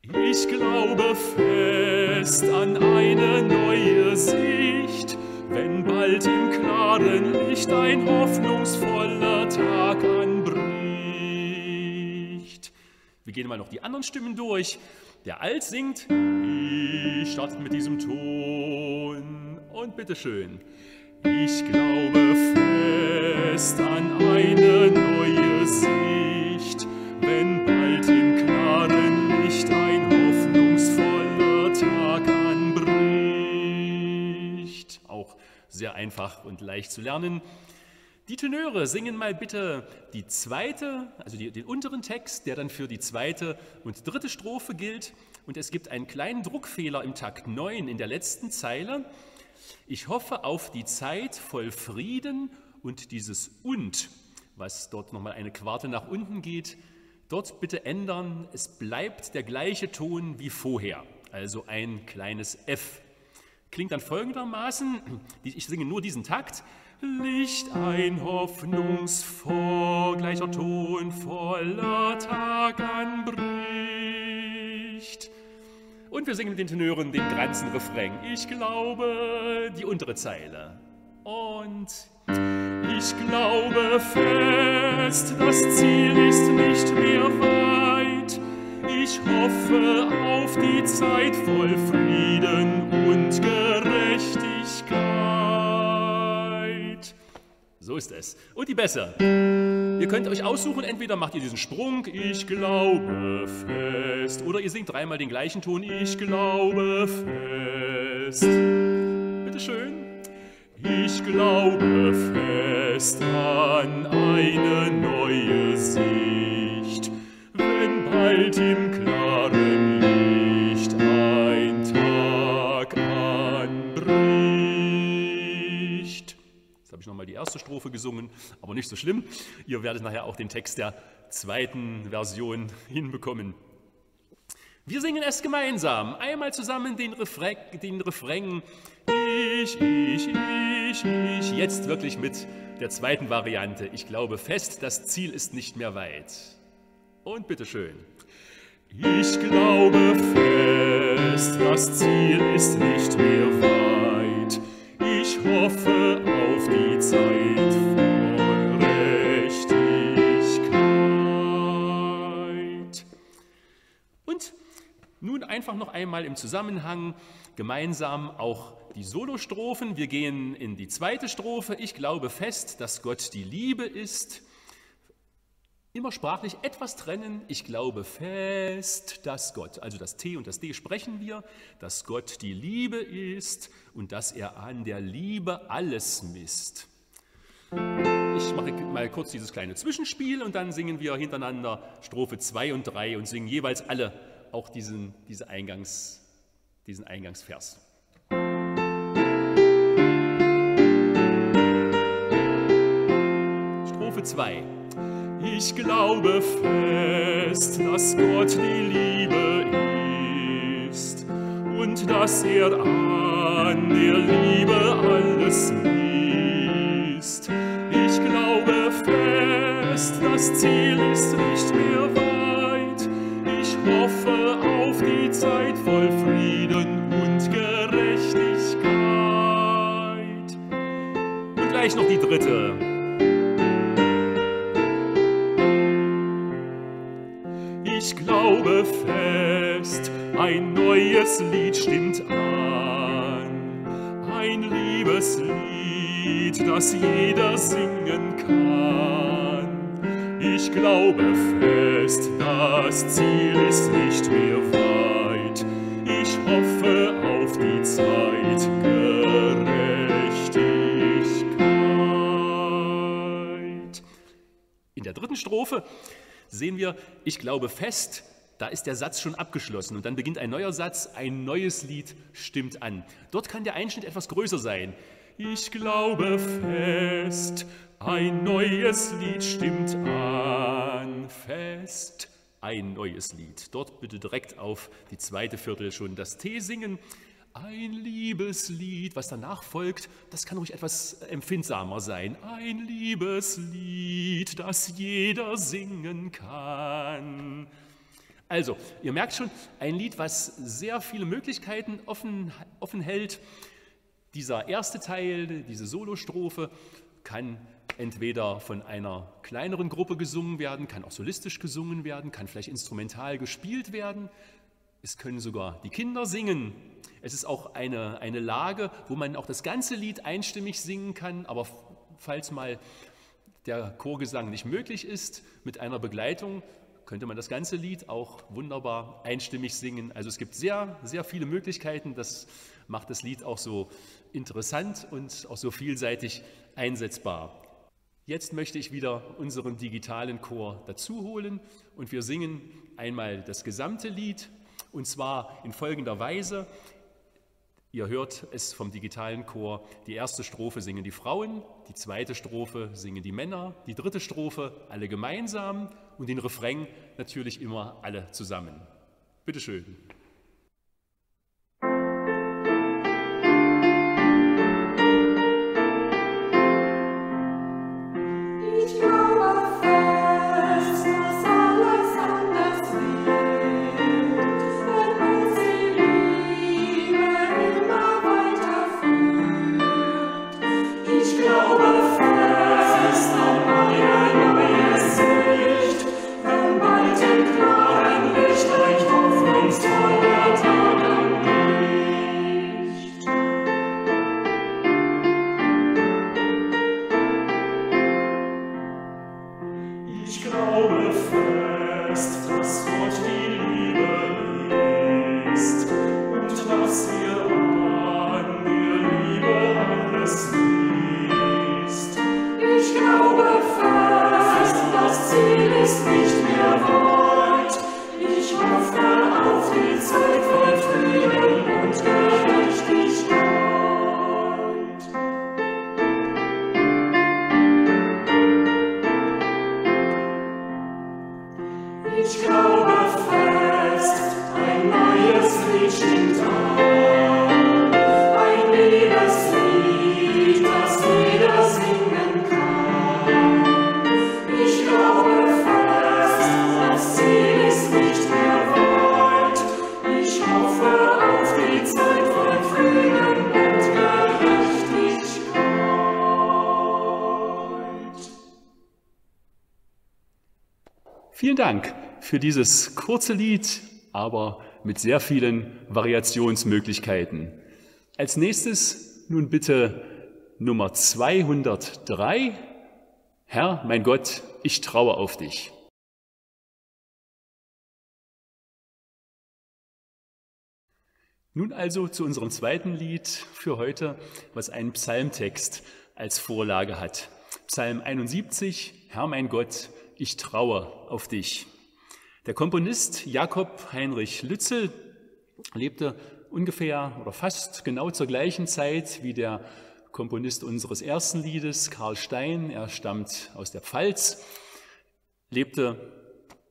ich glaube fest an eine neue Sicht wenn bald im klaren Licht ein hoffnungsvoller Tag Wir gehen mal noch die anderen Stimmen durch. Der Alt singt, ich startet mit diesem Ton und bitteschön. Ich glaube fest an eine neue Sicht, wenn bald im klaren Licht ein hoffnungsvoller Tag anbricht. Auch sehr einfach und leicht zu lernen. Die Tenöre singen mal bitte die zweite, also die, den unteren Text, der dann für die zweite und dritte Strophe gilt. Und es gibt einen kleinen Druckfehler im Takt 9 in der letzten Zeile. Ich hoffe auf die Zeit voll Frieden und dieses und, was dort nochmal eine Quarte nach unten geht, dort bitte ändern. Es bleibt der gleiche Ton wie vorher, also ein kleines F. Klingt dann folgendermaßen, ich singe nur diesen Takt, Licht ein hoffnungsvoll, gleicher Ton voller Tag anbricht. Und wir singen mit den Tenören den ganzen Refrain. Ich glaube, die untere Zeile. Und ich glaube fest, das Ziel ist nicht mehr weit. Ich hoffe auf die Zeit voll Frieden und Gerechtigkeit. So ist es. Und die Bässe. Ihr könnt euch aussuchen, entweder macht ihr diesen Sprung, ich glaube fest, oder ihr singt dreimal den gleichen Ton, ich glaube fest. Bitte schön. Ich glaube fest an eine neue Sicht, wenn bald im klaren erste Strophe gesungen, aber nicht so schlimm. Ihr werdet nachher auch den Text der zweiten Version hinbekommen. Wir singen es gemeinsam. Einmal zusammen den Refrain, den Refrain. Ich, ich, ich, ich. Jetzt wirklich mit der zweiten Variante. Ich glaube fest, das Ziel ist nicht mehr weit. Und bitteschön. Ich glaube fest, das Ziel ist nicht mehr weit. Ich hoffe einfach noch einmal im Zusammenhang gemeinsam auch die Solostrophen. Wir gehen in die zweite Strophe. Ich glaube fest, dass Gott die Liebe ist. Immer sprachlich etwas trennen. Ich glaube fest, dass Gott, also das T und das D sprechen wir, dass Gott die Liebe ist und dass er an der Liebe alles misst. Ich mache mal kurz dieses kleine Zwischenspiel und dann singen wir hintereinander Strophe 2 und 3 und singen jeweils alle auch diesen, diese Eingangs, diesen Eingangsvers. Strophe 2. Ich glaube fest, dass Gott die Liebe ist und dass er an der Liebe alles misst. Ich glaube fest, das Ziel ist nicht mehr weit. Hoffe auf die Zeit voll Frieden und Gerechtigkeit. Und gleich noch die dritte. Ich glaube fest, ein neues Lied stimmt an. Ein Liebeslied, das jeder singen kann. Ich glaube fest, das Ziel ist nicht mehr weit. Ich hoffe auf die Zeit Gerechtigkeit. In der dritten Strophe sehen wir, ich glaube fest, da ist der Satz schon abgeschlossen und dann beginnt ein neuer Satz, ein neues Lied stimmt an. Dort kann der Einschnitt etwas größer sein. Ich glaube fest, ein neues Lied stimmt an, fest, ein neues Lied. Dort bitte direkt auf die zweite Viertel schon das T singen. Ein Liebeslied, was danach folgt, das kann ruhig etwas empfindsamer sein. Ein Liebeslied, das jeder singen kann. Also, ihr merkt schon, ein Lied, was sehr viele Möglichkeiten offen, offen hält. Dieser erste Teil, diese Solostrophe, kann entweder von einer kleineren Gruppe gesungen werden, kann auch solistisch gesungen werden, kann vielleicht instrumental gespielt werden. Es können sogar die Kinder singen. Es ist auch eine, eine Lage, wo man auch das ganze Lied einstimmig singen kann, aber falls mal der Chorgesang nicht möglich ist, mit einer Begleitung könnte man das ganze Lied auch wunderbar einstimmig singen. Also es gibt sehr, sehr viele Möglichkeiten. Das macht das Lied auch so interessant und auch so vielseitig einsetzbar. Jetzt möchte ich wieder unseren digitalen Chor dazu holen und wir singen einmal das gesamte Lied und zwar in folgender Weise. Ihr hört es vom digitalen Chor. Die erste Strophe singen die Frauen, die zweite Strophe singen die Männer, die dritte Strophe alle gemeinsam und den Refrain natürlich immer alle zusammen. Bitte schön. Für dieses kurze Lied, aber mit sehr vielen Variationsmöglichkeiten. Als nächstes nun bitte Nummer 203. Herr, mein Gott, ich traue auf dich. Nun also zu unserem zweiten Lied für heute, was einen Psalmtext als Vorlage hat. Psalm 71, Herr mein Gott, ich traue auf dich. Der Komponist Jakob Heinrich Lützel lebte ungefähr oder fast genau zur gleichen Zeit wie der Komponist unseres ersten Liedes, Karl Stein. Er stammt aus der Pfalz, lebte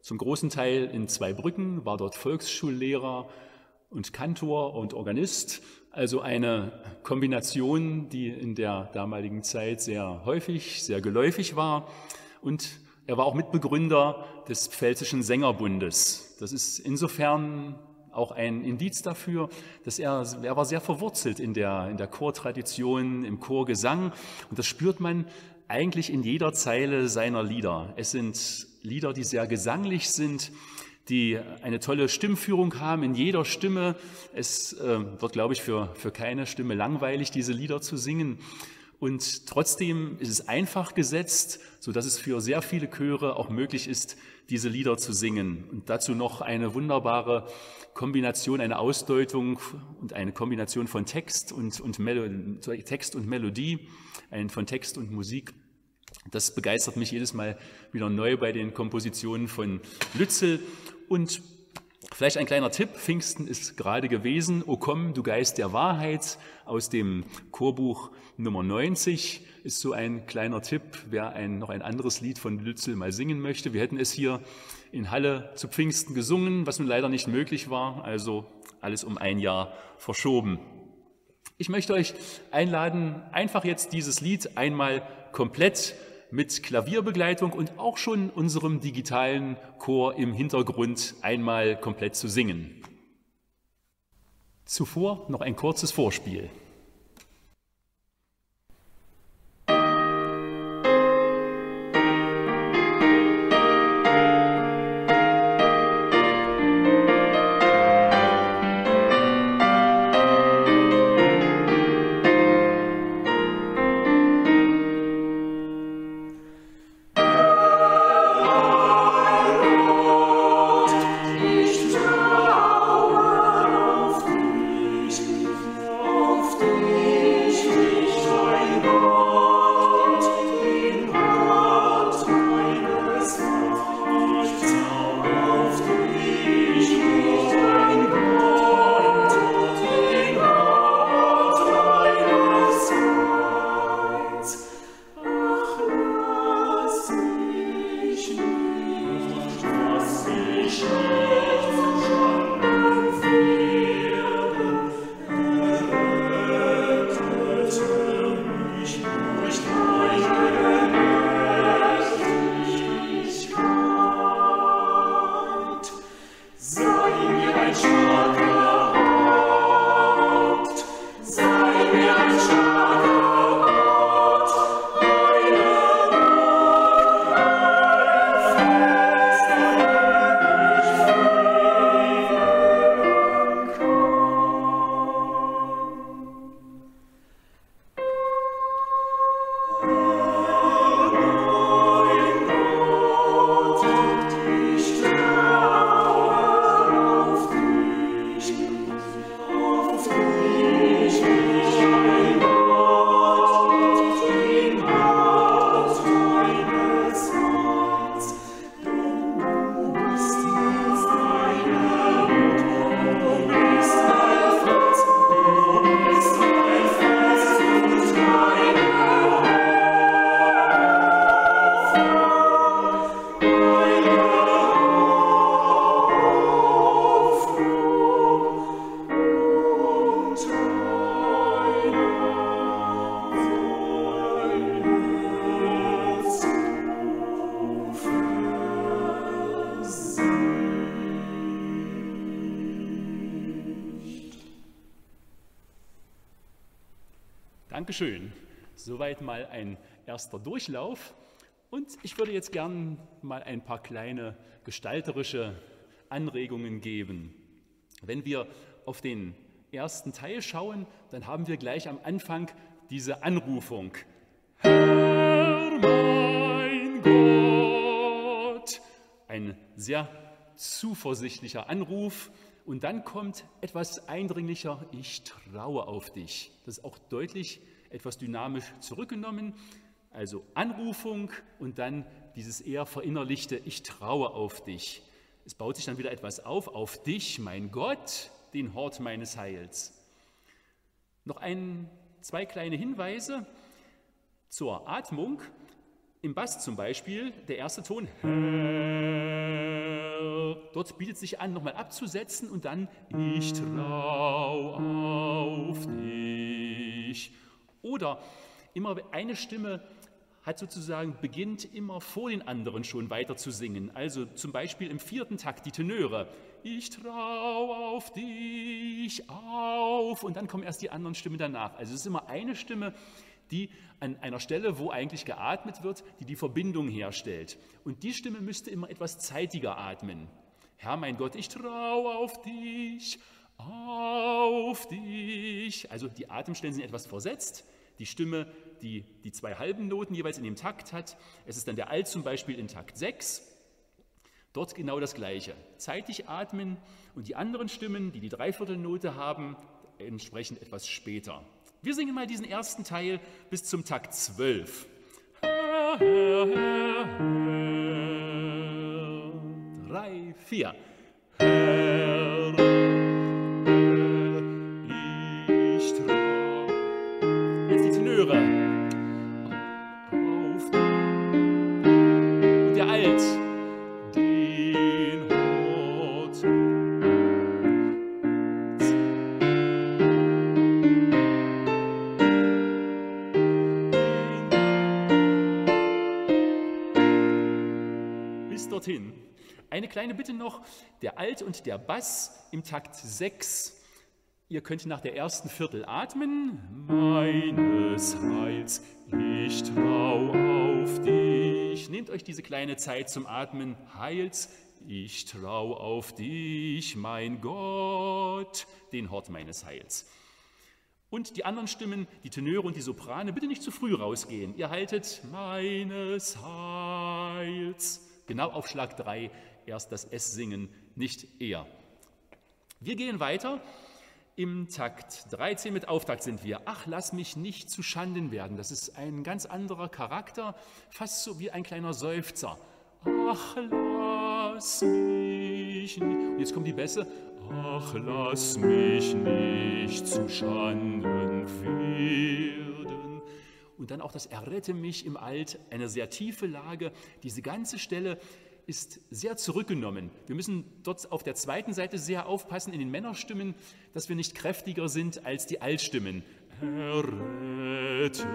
zum großen Teil in Zweibrücken, war dort Volksschullehrer, und Kantor und Organist, also eine Kombination, die in der damaligen Zeit sehr häufig, sehr geläufig war. Und er war auch Mitbegründer des Pfälzischen Sängerbundes. Das ist insofern auch ein Indiz dafür, dass er, er war sehr verwurzelt in der, in der Chortradition, im Chorgesang. Und das spürt man eigentlich in jeder Zeile seiner Lieder. Es sind Lieder, die sehr gesanglich sind, die eine tolle Stimmführung haben in jeder Stimme. Es äh, wird, glaube ich, für, für keine Stimme langweilig, diese Lieder zu singen. Und trotzdem ist es einfach gesetzt, so dass es für sehr viele Chöre auch möglich ist, diese Lieder zu singen. Und dazu noch eine wunderbare Kombination, eine Ausdeutung und eine Kombination von Text und, und, Text und Melodie, ein, von Text und Musik. Das begeistert mich jedes Mal wieder neu bei den Kompositionen von Lützel. Und vielleicht ein kleiner Tipp, Pfingsten ist gerade gewesen, O komm, du Geist der Wahrheit, aus dem Chorbuch Nummer 90 ist so ein kleiner Tipp, wer ein, noch ein anderes Lied von Lützel mal singen möchte. Wir hätten es hier in Halle zu Pfingsten gesungen, was nun leider nicht möglich war, also alles um ein Jahr verschoben. Ich möchte euch einladen, einfach jetzt dieses Lied einmal komplett mit Klavierbegleitung und auch schon unserem digitalen Chor im Hintergrund einmal komplett zu singen. Zuvor noch ein kurzes Vorspiel. Dankeschön. Soweit mal ein erster Durchlauf. Und ich würde jetzt gern mal ein paar kleine gestalterische Anregungen geben. Wenn wir auf den ersten Teil schauen, dann haben wir gleich am Anfang diese Anrufung. Herr mein Gott. Ein sehr zuversichtlicher Anruf. Und dann kommt etwas eindringlicher, ich traue auf dich. Das ist auch deutlich etwas dynamisch zurückgenommen. Also Anrufung und dann dieses eher verinnerlichte, ich traue auf dich. Es baut sich dann wieder etwas auf, auf dich, mein Gott, den Hort meines Heils. Noch ein, zwei kleine Hinweise zur Atmung. Im Bass zum Beispiel, der erste Ton, dort bietet sich an, nochmal abzusetzen und dann, ich trau auf dich. Oder immer eine Stimme hat sozusagen beginnt immer vor den anderen schon weiter zu singen. Also zum Beispiel im vierten Takt die Tenöre. Ich trau auf dich auf und dann kommen erst die anderen Stimmen danach. Also es ist immer eine Stimme, die an einer Stelle, wo eigentlich geatmet wird, die die Verbindung herstellt. Und die Stimme müsste immer etwas zeitiger atmen. Herr mein Gott, ich trau auf dich, auf dich. Also die Atemstellen sind etwas versetzt. Die Stimme die die zwei halben Noten jeweils in dem Takt hat. Es ist dann der Alt zum Beispiel in Takt 6. Dort genau das Gleiche. Zeitig atmen und die anderen Stimmen, die die Dreiviertelnote haben, entsprechend etwas später. Wir singen mal diesen ersten Teil bis zum Takt 12. Herr, Herr, Herr, Drei, vier. Herr, Eine kleine Bitte noch, der Alt und der Bass im Takt 6. Ihr könnt nach der ersten Viertel atmen. Meines Heils, ich trau auf dich. Nehmt euch diese kleine Zeit zum Atmen. Heils, ich trau auf dich, mein Gott, den Hort meines Heils. Und die anderen Stimmen, die Tenöre und die Soprane, bitte nicht zu früh rausgehen. Ihr haltet meines Heils genau auf Schlag 3 erst das S singen, nicht eher. Wir gehen weiter. Im Takt 13 mit Auftakt sind wir. Ach, lass mich nicht zu Schanden werden. Das ist ein ganz anderer Charakter, fast so wie ein kleiner Seufzer. Ach, lass mich nicht. Und jetzt kommt die Bässe. Ach, lass mich nicht zu Schanden werden und dann auch das Errette mich im Alt, eine sehr tiefe Lage. Diese ganze Stelle ist sehr zurückgenommen. Wir müssen dort auf der zweiten Seite sehr aufpassen in den Männerstimmen, dass wir nicht kräftiger sind als die Altstimmen. Errette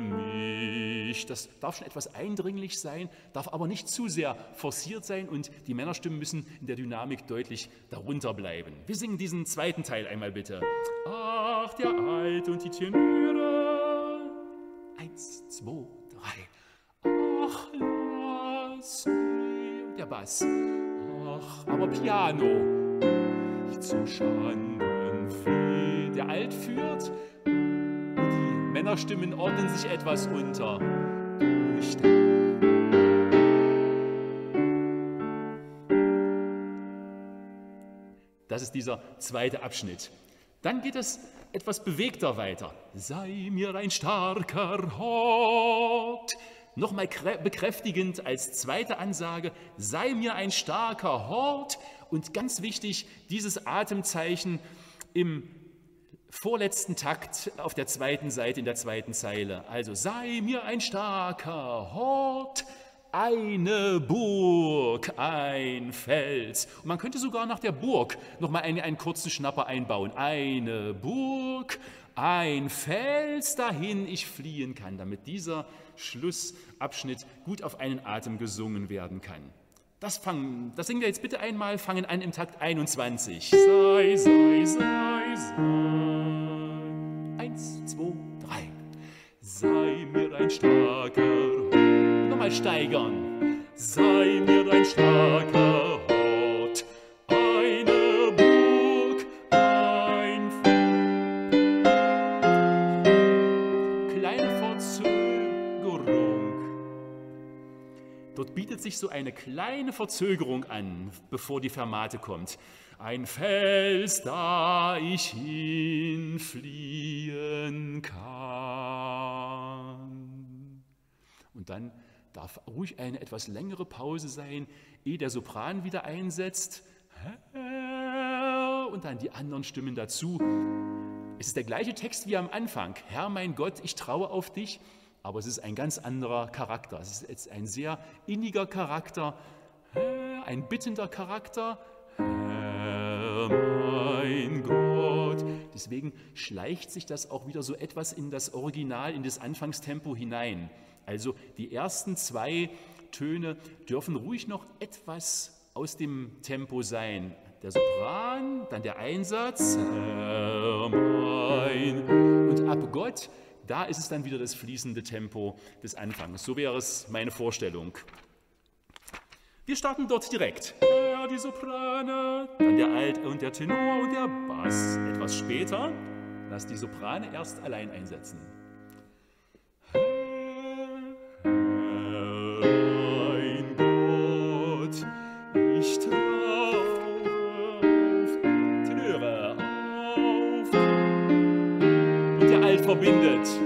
mich. Das darf schon etwas eindringlich sein, darf aber nicht zu sehr forciert sein und die Männerstimmen müssen in der Dynamik deutlich darunter bleiben. Wir singen diesen zweiten Teil einmal bitte. Ach, der Alt und die Tenöre Eins, zwei, drei. Ach, lass mich. Der Bass. Ach, aber Piano. Zu Schanden fiel. Der Alt führt. Die Männerstimmen ordnen sich etwas unter. Das ist dieser zweite Abschnitt. Dann geht es etwas bewegter weiter. Sei mir ein starker Hort. Nochmal bekräftigend als zweite Ansage, sei mir ein starker Hort. Und ganz wichtig, dieses Atemzeichen im vorletzten Takt auf der zweiten Seite, in der zweiten Zeile. Also sei mir ein starker Hort, eine Burg, ein Fels. Und man könnte sogar nach der Burg nochmal einen, einen kurzen Schnapper einbauen. Eine Burg, ein Fels, dahin ich fliehen kann, damit dieser Schlussabschnitt gut auf einen Atem gesungen werden kann. Das, fangen, das singen wir jetzt bitte einmal, fangen an im Takt 21. Sei, sei, sei, sei. Eins, zwei, drei. Sei mir ein starker mal steigern. Sei mir dein starker sich so eine kleine Verzögerung an, bevor die Fermate kommt. Ein Fels, da ich hinfliehen kann. Und dann darf ruhig eine etwas längere Pause sein, ehe der Sopran wieder einsetzt. Und dann die anderen Stimmen dazu. Es ist der gleiche Text wie am Anfang. Herr mein Gott, ich traue auf dich. Aber es ist ein ganz anderer Charakter. Es ist jetzt ein sehr inniger Charakter, ein bittender Charakter. Herr mein Gott. Deswegen schleicht sich das auch wieder so etwas in das Original, in das Anfangstempo hinein. Also die ersten zwei Töne dürfen ruhig noch etwas aus dem Tempo sein. Der Sopran, dann der Einsatz, Herr mein, und ab Gott, da ist es dann wieder das fließende Tempo des Anfangs. So wäre es meine Vorstellung. Wir starten dort direkt. Ja, die Soprane, dann der Alt und der Tenor und der Bass. Etwas später, lass die Soprane erst allein einsetzen. Verbindet.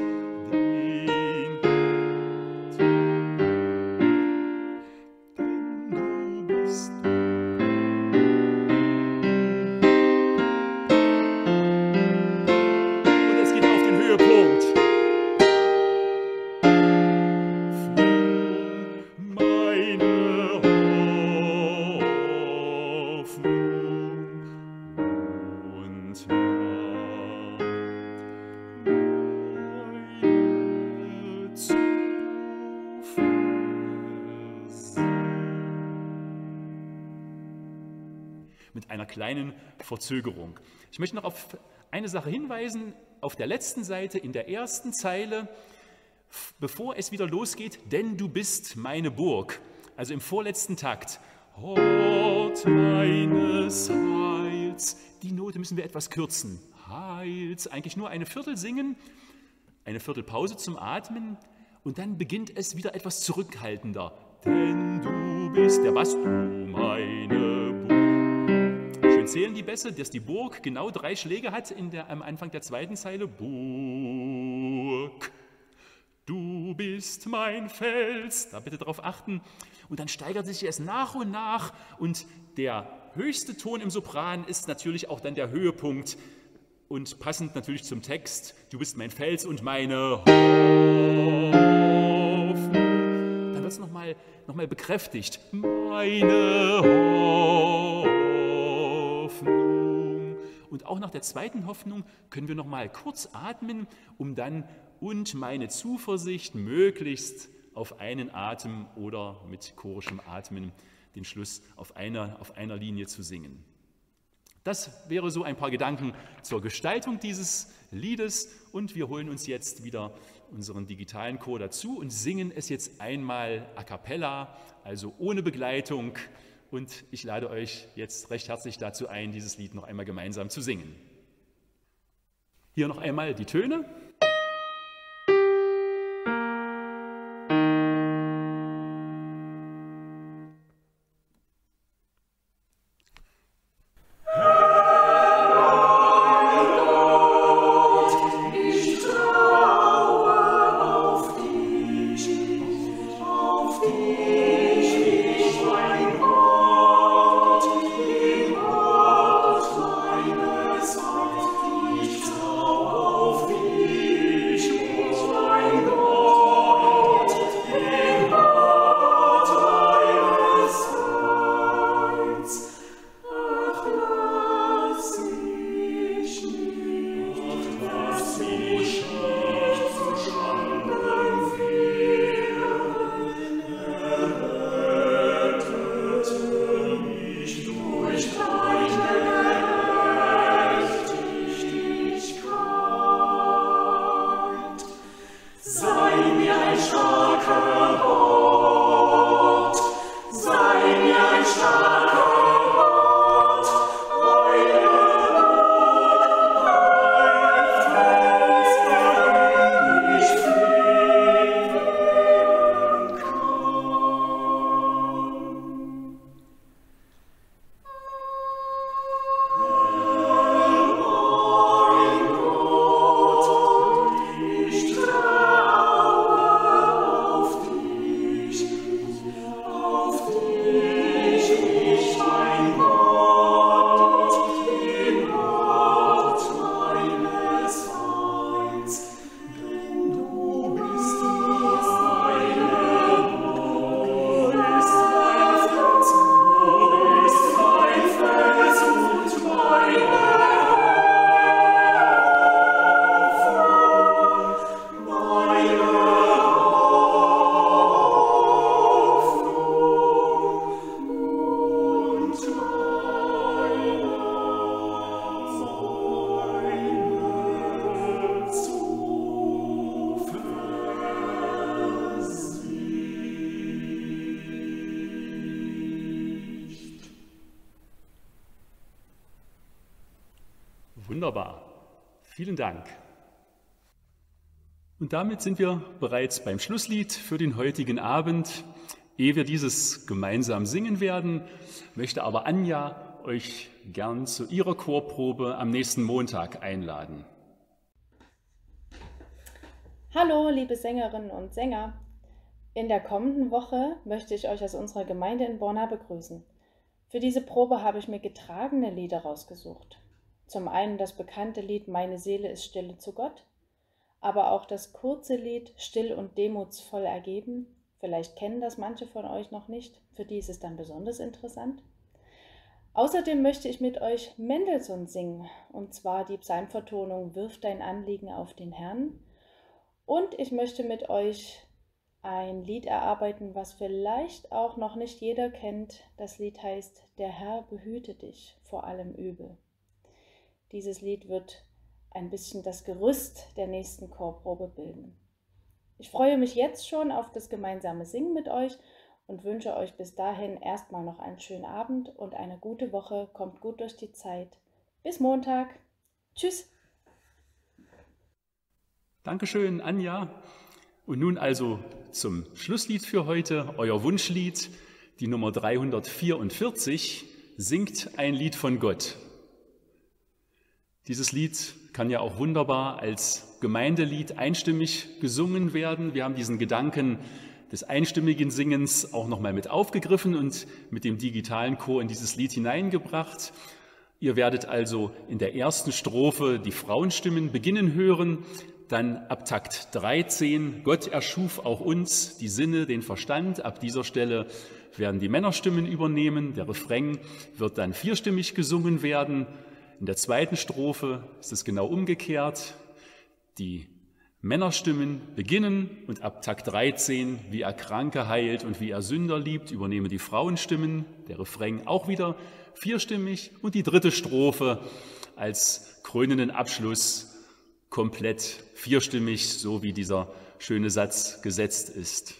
Kleinen Verzögerung. Ich möchte noch auf eine Sache hinweisen. Auf der letzten Seite, in der ersten Zeile, bevor es wieder losgeht, denn du bist meine Burg. Also im vorletzten Takt. Hort meines Heils. Die Note müssen wir etwas kürzen. Heils. Eigentlich nur eine Viertel singen, eine Viertelpause zum Atmen und dann beginnt es wieder etwas zurückhaltender. Denn du bist der Bass, du meine erzählen die Bässe, dass die Burg genau drei Schläge hat in der, am Anfang der zweiten Zeile. Burg, du bist mein Fels. Da bitte darauf achten. Und dann steigert sich es nach und nach. Und der höchste Ton im Sopran ist natürlich auch dann der Höhepunkt. Und passend natürlich zum Text, du bist mein Fels und meine Hoffnung. Dann wird es nochmal noch mal bekräftigt. Meine Hoffnung. Und auch nach der zweiten Hoffnung können wir noch mal kurz atmen, um dann und meine Zuversicht möglichst auf einen Atem oder mit chorischem Atmen den Schluss auf einer, auf einer Linie zu singen. Das wäre so ein paar Gedanken zur Gestaltung dieses Liedes und wir holen uns jetzt wieder unseren digitalen Chor dazu und singen es jetzt einmal a cappella, also ohne Begleitung und ich lade euch jetzt recht herzlich dazu ein, dieses Lied noch einmal gemeinsam zu singen. Hier noch einmal die Töne. Wunderbar. Vielen Dank. Und damit sind wir bereits beim Schlusslied für den heutigen Abend. Ehe wir dieses gemeinsam singen werden, möchte aber Anja euch gern zu ihrer Chorprobe am nächsten Montag einladen. Hallo, liebe Sängerinnen und Sänger. In der kommenden Woche möchte ich euch aus unserer Gemeinde in Borna begrüßen. Für diese Probe habe ich mir getragene Lieder rausgesucht. Zum einen das bekannte Lied Meine Seele ist stille zu Gott, aber auch das kurze Lied Still und demutsvoll ergeben. Vielleicht kennen das manche von euch noch nicht, für die ist es dann besonders interessant. Außerdem möchte ich mit euch Mendelssohn singen, und zwar die Psalmvertonung Wirf dein Anliegen auf den Herrn. Und ich möchte mit euch ein Lied erarbeiten, was vielleicht auch noch nicht jeder kennt. Das Lied heißt Der Herr behüte dich vor allem Übel. Dieses Lied wird ein bisschen das Gerüst der nächsten Chorprobe bilden. Ich freue mich jetzt schon auf das gemeinsame Singen mit euch und wünsche euch bis dahin erstmal noch einen schönen Abend und eine gute Woche. Kommt gut durch die Zeit. Bis Montag. Tschüss. Dankeschön, Anja. Und nun also zum Schlusslied für heute, euer Wunschlied, die Nummer 344, singt ein Lied von Gott. Dieses Lied kann ja auch wunderbar als Gemeindelied einstimmig gesungen werden. Wir haben diesen Gedanken des einstimmigen Singens auch nochmal mit aufgegriffen und mit dem digitalen Chor in dieses Lied hineingebracht. Ihr werdet also in der ersten Strophe die Frauenstimmen beginnen hören, dann ab Takt 13, Gott erschuf auch uns, die Sinne, den Verstand. Ab dieser Stelle werden die Männerstimmen übernehmen. Der Refrain wird dann vierstimmig gesungen werden. In der zweiten Strophe ist es genau umgekehrt. Die Männerstimmen beginnen und ab Takt 13, wie er Kranke heilt und wie er Sünder liebt, übernehmen die Frauenstimmen. Der Refrain auch wieder vierstimmig und die dritte Strophe als krönenden Abschluss komplett vierstimmig, so wie dieser schöne Satz gesetzt ist.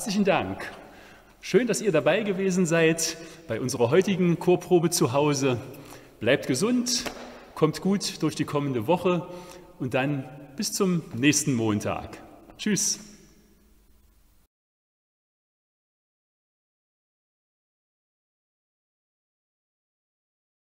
Herzlichen Dank. Schön, dass ihr dabei gewesen seid bei unserer heutigen Chorprobe zu Hause. Bleibt gesund, kommt gut durch die kommende Woche und dann bis zum nächsten Montag. Tschüss.